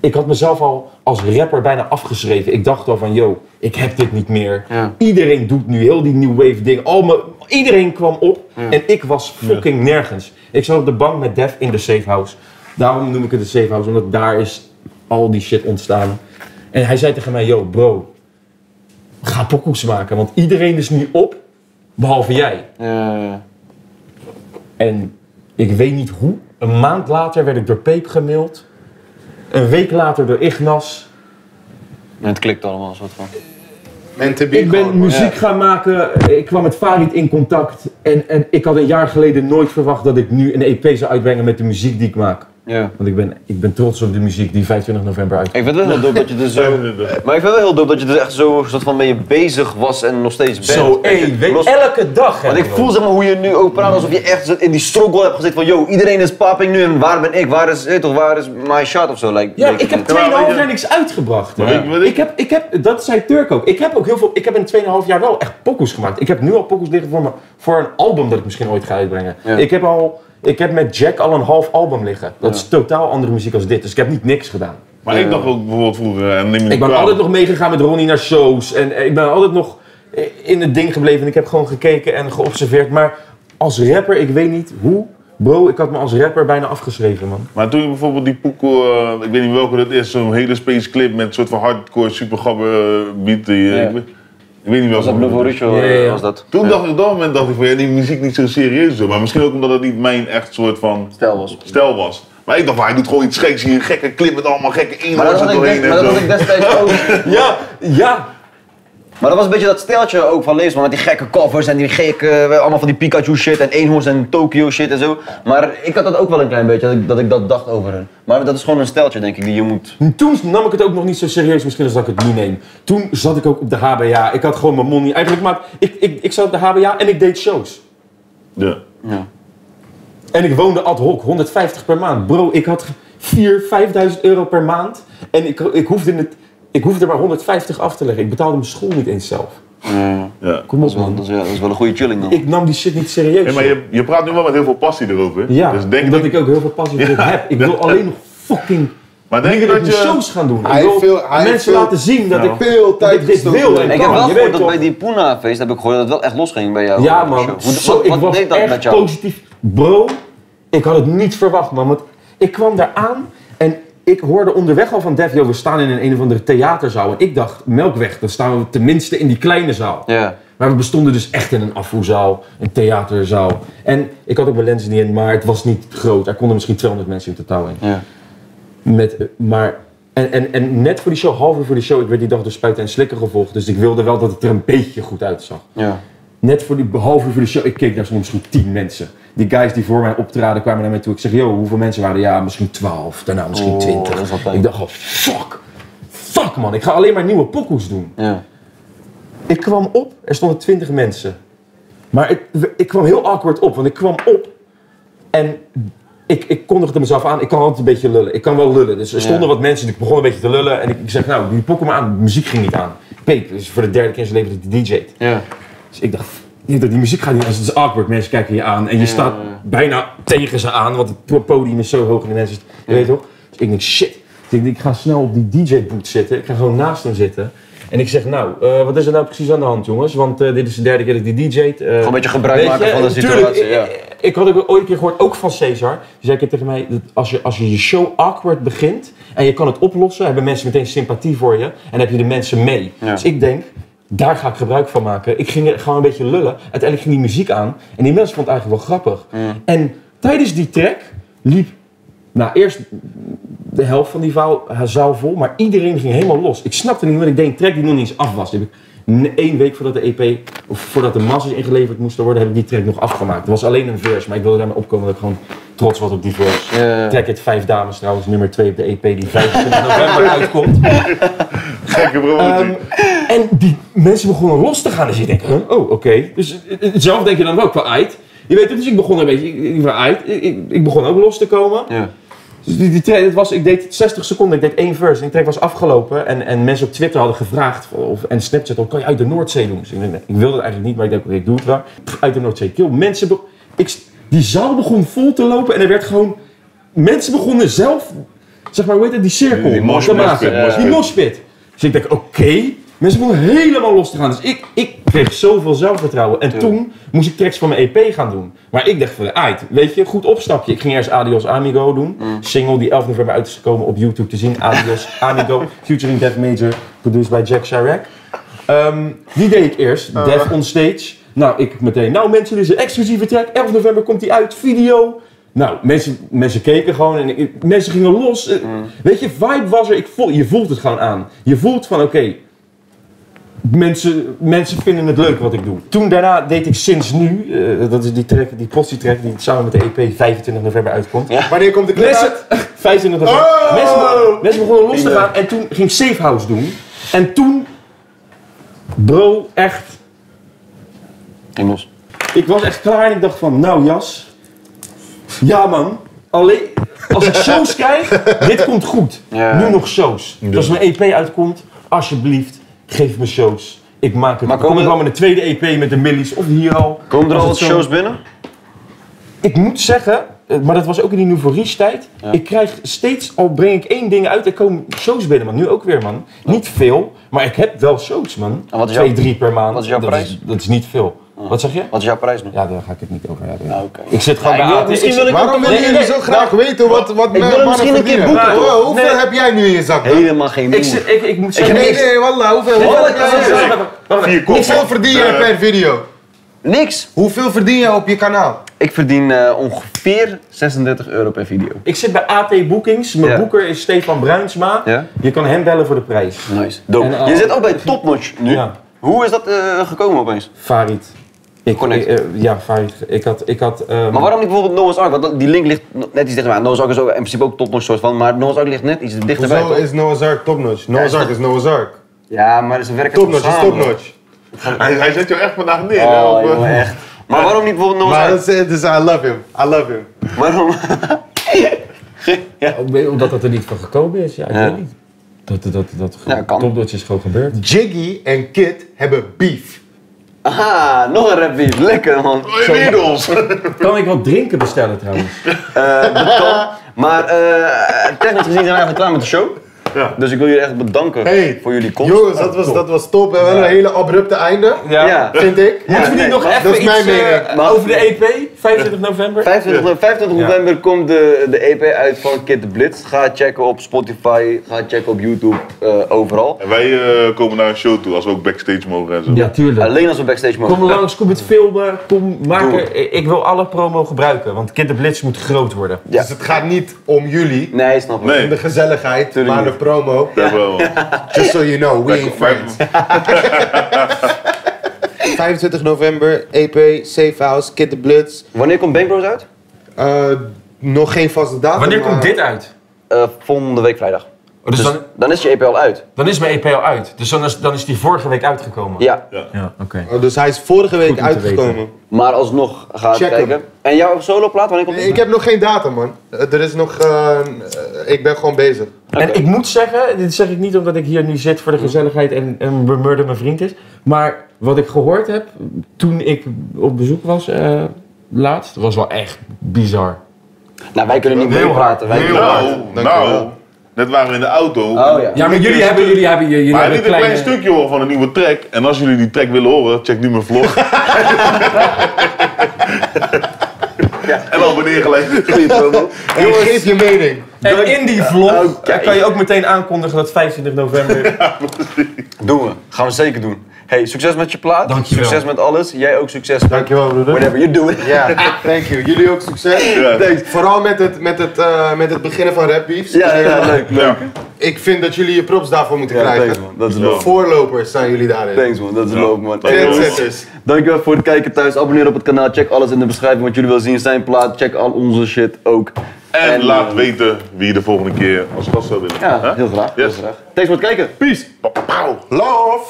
Ik had mezelf al als rapper bijna afgeschreven. Ik dacht al van, yo, ik heb dit niet meer. Ja. Iedereen doet nu heel die new wave ding. Al me, iedereen kwam op en ik was fucking nergens. Ik zat op de bank met Def in de safe house. Daarom noem ik het de safe house, omdat daar is al die shit ontstaan. En hij zei tegen mij, yo bro, ga pokoes maken. Want iedereen is nu op, behalve jij. Ja. En ik weet niet hoe. Een maand later werd ik door Peep gemaild. Een week later door Ignas. En het klikt allemaal soort van. Ik ben gewoon, muziek gaan maken. Ik kwam met Farid in contact. En, en ik had een jaar geleden nooit verwacht dat ik nu een EP zou uitbrengen met de muziek die ik maak. Ja. Want ik ben, ik ben trots op de muziek die 25 november uit. Ik vind het wel heel dope dat je er zo... Maar ik vind het wel heel dope dat je er echt zo soort van mee bezig was en nog steeds bent. Zo, weet- Los- elke dag. Want ik voel zeg maar hoe je nu ook praat alsof je echt zo in die struggle hebt gezeten van yo, iedereen is popping nu en waar ben ik? Waar is, weet toch, waar is my shot of zo? Like, Ja, ik heb 2,5 Ja, weet je- jaar niks uitgebracht. ik- Ik heb, ik heb, dat zei Turk ook. Ik heb ook heel veel, ik heb in 2,5 jaar wel echt pokoes gemaakt. Ik heb nu al pokoes liggen voor, me, voor een album dat ik misschien ooit ga uitbrengen. Ja. Ik, heb al, ik heb met Jack al een half album liggen. Dat is totaal andere muziek als dit. Dus ik heb niet niks gedaan. Maar ik dacht ook bijvoorbeeld vroeger, en neem me niet Ik ben altijd nog meegegaan met Ronnie naar shows. En eh, ik ben altijd nog in het ding gebleven. En ik heb gewoon gekeken en geobserveerd. Maar als rapper, ik weet niet hoe. Bro, ik had me als rapper bijna afgeschreven, man. Maar toen je bijvoorbeeld die poeko, eh, ik weet niet welke dat is, zo'n hele space clip met een soort van hardcore, super gabber beat. die, eh, Ja. Ik, weet, niet Was welke dat Blue Ja, ja, ja. was dat? Toen dacht ik op dat moment dacht ik van ja, die muziek niet zo serieus zo. Maar misschien ook omdat het niet mijn echt soort van Stel was. stijl was. Maar ik dacht, hij doet gewoon iets geks hier, gekke clip met allemaal gekke Maar dat inhoud had er ik, doorheen des- maar en dat had ik destijds ook. Ja, ja. Maar dat was een beetje dat steltje ook van Leesman, met die gekke covers en die gekke, eh, allemaal van die Pikachu shit en eenhoorns en Tokyo shit en zo. Maar ik had dat ook wel een klein beetje, dat ik dat, ik dat dacht over hen. Maar dat is gewoon een steltje denk ik, die je moet... Toen nam ik het ook nog niet zo serieus, misschien als dat ik het nu neem. Toen zat ik ook op de HBA. Ik had gewoon mijn money. Eigenlijk, maar ik, ik, ik zat op de HBA en ik deed shows. Ja. Ja. En ik woonde ad hoc, 150 per maand. Bro, ik had 4.000, 5.000 euro per maand. En ik, ik, hoefde het, ik hoefde er maar 150 af te leggen. Ik betaalde mijn school niet eens zelf. ja. Kom Dat, op man. dat, is, ja, dat is wel een goede chilling dan. Ik nam die shit niet serieus. Hey, maar je, je praat nu wel met heel veel passie erover. ja, dus denk omdat ik, ik ook heel veel passie voor dit heb. Ik wil alleen nog fucking maar denk je dat dat je... shows gaan doen. Hij ik wil veel- hij mensen veel- laten zien dat ik Veel dat tijd ik dit wil. En ik heb wel gehoord dat toch- bij die Puna feest, heb ik gehoord dat het wel echt losging bij jou. Ja man, show. Hoe- Zo, wat, ik wat was deed dat echt met jou? positief. Bro, ik had het niet verwacht man. Want ik kwam daar aan ik hoorde onderweg al van Def, we staan in een, een of andere theaterzaal. En ik dacht, Melkweg, dan staan we tenminste in die kleine zaal. Ja. Maar we bestonden dus echt in een afvoerzaal, een theaterzaal. En ik had ook mijn lenzen niet in, maar het was niet groot. Er konden misschien 200 mensen in totaal in. Ja. Met, maar, en, en, en net voor die show, half uur voor die show, ik werd die dag door spuiten en slikken gevolgd. Dus ik wilde wel dat het er een beetje goed uitzag. Ja. Net voor die uur voor de show, ik keek naar soms misschien tien mensen. Die guys die voor mij optraden kwamen naar mij toe. Ik zeg, yo, hoeveel mensen waren er? Ja, misschien twaalf, daarna misschien Oh, twintig. pijn. ik dacht, oh, fuck. Fuck man, ik ga alleen maar nieuwe pokoes doen. Ja. Ik kwam op, er stonden twintig mensen. Maar ik, ik kwam heel awkward op, want ik kwam op en ik, ik kondigde mezelf aan. Ik kan altijd een beetje lullen. Ik kan wel lullen. Dus er stonden Ja. wat mensen, dus ik begon een beetje te lullen. En ik, ik zeg, nou, die pokken me aan. De muziek ging niet aan. Peep, dus voor de derde keer in zijn leven dat hij DJ't. Ja. Dus ik dacht, die, die muziek gaat niet aan. Het is awkward. Mensen kijken je aan. En je staat bijna tegen ze aan, want het podium is zo hoog en de mensen... Je weet toch? Dus ik denk, shit. Ik, denk, ik ga snel op die DJ-boot zitten. Ik ga gewoon naast hem zitten. En ik zeg, nou, eh, wat is er nou precies aan de hand, jongens? Want eh, dit is de derde keer dat ik die DJ't. eh, een beetje gebruik maken je, van de situatie, ik- ja. Ik, ik had ook ooit een keer gehoord, ook van Cesar. Die zei een keer tegen mij, dat als je, als je je show awkward begint en je kan het oplossen, hebben mensen meteen sympathie voor je en heb je de mensen mee. Ja. Dus ik denk, daar ga ik gebruik van maken. Ik ging gewoon een beetje lullen. Uiteindelijk ging die muziek aan en die mensen vonden het eigenlijk wel grappig. En tijdens die track liep, nou eerst de helft van die zaal, zaal vol, maar iedereen ging helemaal los. Ik snapte niet, want ik deed een track die nog niet eens af was. Die heb ik één week voordat de EP, of voordat de masters ingeleverd moesten worden, heb ik die track nog afgemaakt. Het was alleen een verse, maar ik wilde daarmee opkomen dat ik gewoon trots was op die verse. Ja. Track het Vijf Dames trouwens, nummer 2 op de EP die 25 november uitkomt. Gekke promotie. Ehm, en die mensen begonnen los te gaan. Dus ik denk, huh? oh, oké. Dus eh, eh, zelf denk je dan ook wel uit. Je weet het, dus ik begon een beetje, ik, ik, ik, uit. Ik, ik, ik begon ook los te komen. Ja. Dus die, die track, het was, ik deed 60 seconden, ik deed één verse en die track was afgelopen. En, en mensen op Twitter hadden gevraagd, of, en Snapchat, ook, kan je uit de Noordzee doen? Dus ik, denk, nee, ik wilde het eigenlijk niet, maar ik dacht, oké, ik doe het wel. Pff, uit de Noordzee. Kill, mensen, ik, die zaal begon vol te lopen en er werd gewoon, mensen begonnen zelf, zeg maar, hoe heet het, die cirkel Die te moshpit, maken. Die moshpit. Dus ik dacht, oké, mensen begonnen helemaal los te gaan. Dus ik, ik kreeg zoveel zelfvertrouwen. En toen moest ik tracks van mijn EP gaan doen. Maar ik dacht van, uit, weet je, goed opstapje. Ik ging eerst Adios Amigo doen. Single die 11 november uit is gekomen op YouTube te zien. Adios Amigo, featuring Def Major, produced by Jack Chirac. Ehm, die deed ik eerst, Def on stage. Nou, ik meteen, nou mensen, dit is een exclusieve track. 11 november komt die uit, video. Nou, mensen, mensen keken gewoon en ik- mensen gingen los. Eh, Weet je, vibe was er. Ik voel, je voelt het gewoon aan. Je voelt van, oké, mensen, mensen vinden het leuk wat ik doe. Toen daarna deed ik sinds nu, eh, dat is die track, die post-track die samen met de EP 25 november uitkomt. Ja. Wanneer komt de clip Mensen, uit? 25 november. Oh! Mensen, mensen begonnen los te gaan en toen ging ik Safe House doen. En toen, bro, echt, Ging los. ik was echt klaar en ik dacht van, nou Jas, ja man, alleen als ik shows krijg, dit komt goed. Ja. Nu nog shows. Dus als mijn EP uitkomt, alsjeblieft, geef me shows. Ik maak het. Maar kom komen ik wel met een tweede EP met de millies of hier al. Komen er al wat shows binnen? Ik moet zeggen, eh, maar dat was ook in die Nouveau Riche tijd. Ja. Ik krijg steeds, al breng ik één ding uit, er komen shows binnen, man. Nu ook weer, man. Niet veel, maar ik heb wel shows, man. En wat is Twee, jouw- drie per maand. wat is jouw dat prijs? Is, dat is niet veel. Wat zeg je? Wat is jouw prijs nu? Ja, daar ga ik het niet over hebben. Nou, oké. Ik zit gewoon Ja, ik bij AT. misschien ik- wil ik Waarom willen Nee, jullie nee, zo graag weten wat, wat wil mannen misschien een keer boeken, hoeveel Nee. heb jij nu in je zak? dan? Helemaal geen Ik, moe. zit- ik, ik moet zeggen... Nee, nee, wallah, hoeveel, hoeveel ik jij. Hoeveel verdien je per video? Niks. Hoeveel verdien je op je kanaal? Ik verdien eh, ongeveer 36 euro per video. Ik zit bij AT Bookings. Mijn Ja. boeker is Stefan Bruinsma. Ja? Je kan hem bellen voor de prijs. Nice. Dope. En, eh, je zit ook bij Topnotch nu. Ja. Hoe is dat eh, gekomen opeens? Farid. Ik, Connect. ik, eh, ja, Farid. Ik had... Ik had ehm, Maar waarom niet bijvoorbeeld Noah's Ark? Want dat- die link ligt net iets dichterbij. Noah's Ark is ook in principe ook Topnotch soort van, maar Noah's Ark ligt net iets dichterbij. Hoezo toch? is Noah's Ark topnotch? Noah's Ja, is Ark is Noah's Ark. Ja, maar ze werken Topnotch is topnotch. Hij, hij zet jou echt vandaag neer. hè, Oh, op, eh, echt. Maar waarom niet bijvoorbeeld Noah's Maar Ark? dat is, dus I love him. I love him. Waarom? ja. Omdat het er niet van gekomen is. Ja, ik Ja. weet niet. Dat, dat, dat, dat, Ja. Topnotch is gewoon gebeurd. Jiggy en Kid hebben beef. Aha, nog een rap beef. Lekker man. Oh, Inmiddels. Kan ik wat drinken bestellen trouwens? Eh, dat kan. Maar eh, technisch gezien zijn we eigenlijk klaar met de show. Ja. Dus ik wil jullie echt bedanken Hey, voor jullie komst. Jongens, dat was, dat was top. We hebben een hele abrupte einde, Ja. vind ik. Moeten we niet nee, nog even dat is mijn iets, mening. Maar- over de EP? 25 november? 25, no- 25 Ja. november komt de, de EP uit van Kid the Blitz. Ga checken op Spotify, ga checken op YouTube, eh, overal. En wij eh, komen naar een show toe als we ook backstage mogen en zo. Ja, tuurlijk. Alleen als we backstage mogen. Kom langs, kom het filmen, kom maken. Ik ik wil alle promo gebruiken, want Kid the Blitz moet groot worden. Ja. Dus het gaat niet om jullie Nee, snap ik. Nee. de gezelligheid, Tuurlijk maar de. Promo. Dat wel. Just so you know, we ain't friends. 25 november, EP, Safe House, Kid the Blitz. Wanneer komt Bang Bros uit? Eh, nog geen vaste datum. Wanneer komt maar- dit uit? Eh, volgende week vrijdag. Oh, dus Dus dan, dan is je EP al uit. dan is mijn EP al uit. Dus dan is, dan is die vorige week uitgekomen. Ja, Ja, oké. Oh, dus hij is vorige week uitgekomen. maar alsnog ga ik Check kijken. hem. En jouw soloplaat, wanneer komt die? Ik heb nog geen datum, man. Eh, Er is nog. eh, eh, ik ben gewoon bezig. En ik moet zeggen, dit zeg ik niet omdat ik hier nu zit voor de gezelligheid en, en Murder mijn vriend is. Maar wat ik gehoord heb toen ik op bezoek was eh, laatst, was wel echt bizar. Nou, wij kunnen niet Heel mee praten. Wij hard. kunnen- Nou, nou, net waren we in de auto. Oh ja. Ja, maar jullie hebben, jullie hebben, jullie Maar hebben een klein stukje hoor van een nieuwe track. En als jullie die track willen horen, check nu mijn vlog. En abonneer gelijk. Jongens, geef je mening. En in die vlog kan je ook meteen aankondigen dat 25 november. Doen we. Gaan we zeker doen. Hey, succes met je plaat. Dankjewel. Succes met alles. Jij ook succes met Dankjewel, broeder. whatever you do. Ja, thank you. Jullie ook succes. Ja. Thanks. Vooral met het, met, het, eh, met het beginnen van Rap Beefs. Ja, ja, leuk, leuk. Ik vind dat jullie je props daarvoor moeten Ja, krijgen. thanks man. Dat is leuk. Voorlopers zijn jullie daarin. Thanks man, dat is leuk man. Trendsetters. Dankjewel voor het kijken thuis. Abonneer op het kanaal. Check alles in de beschrijving wat jullie willen zien. Zijn plaat. Check al onze shit ook. En En, laat eh, weten wie je de volgende keer als gast zou willen. Ja, Huh? heel graag. Heel graag. Thanks voor het kijken. Peace. Love!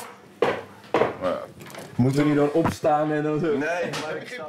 Moeten we nu dan opstaan en dan zo? Nee, maar ik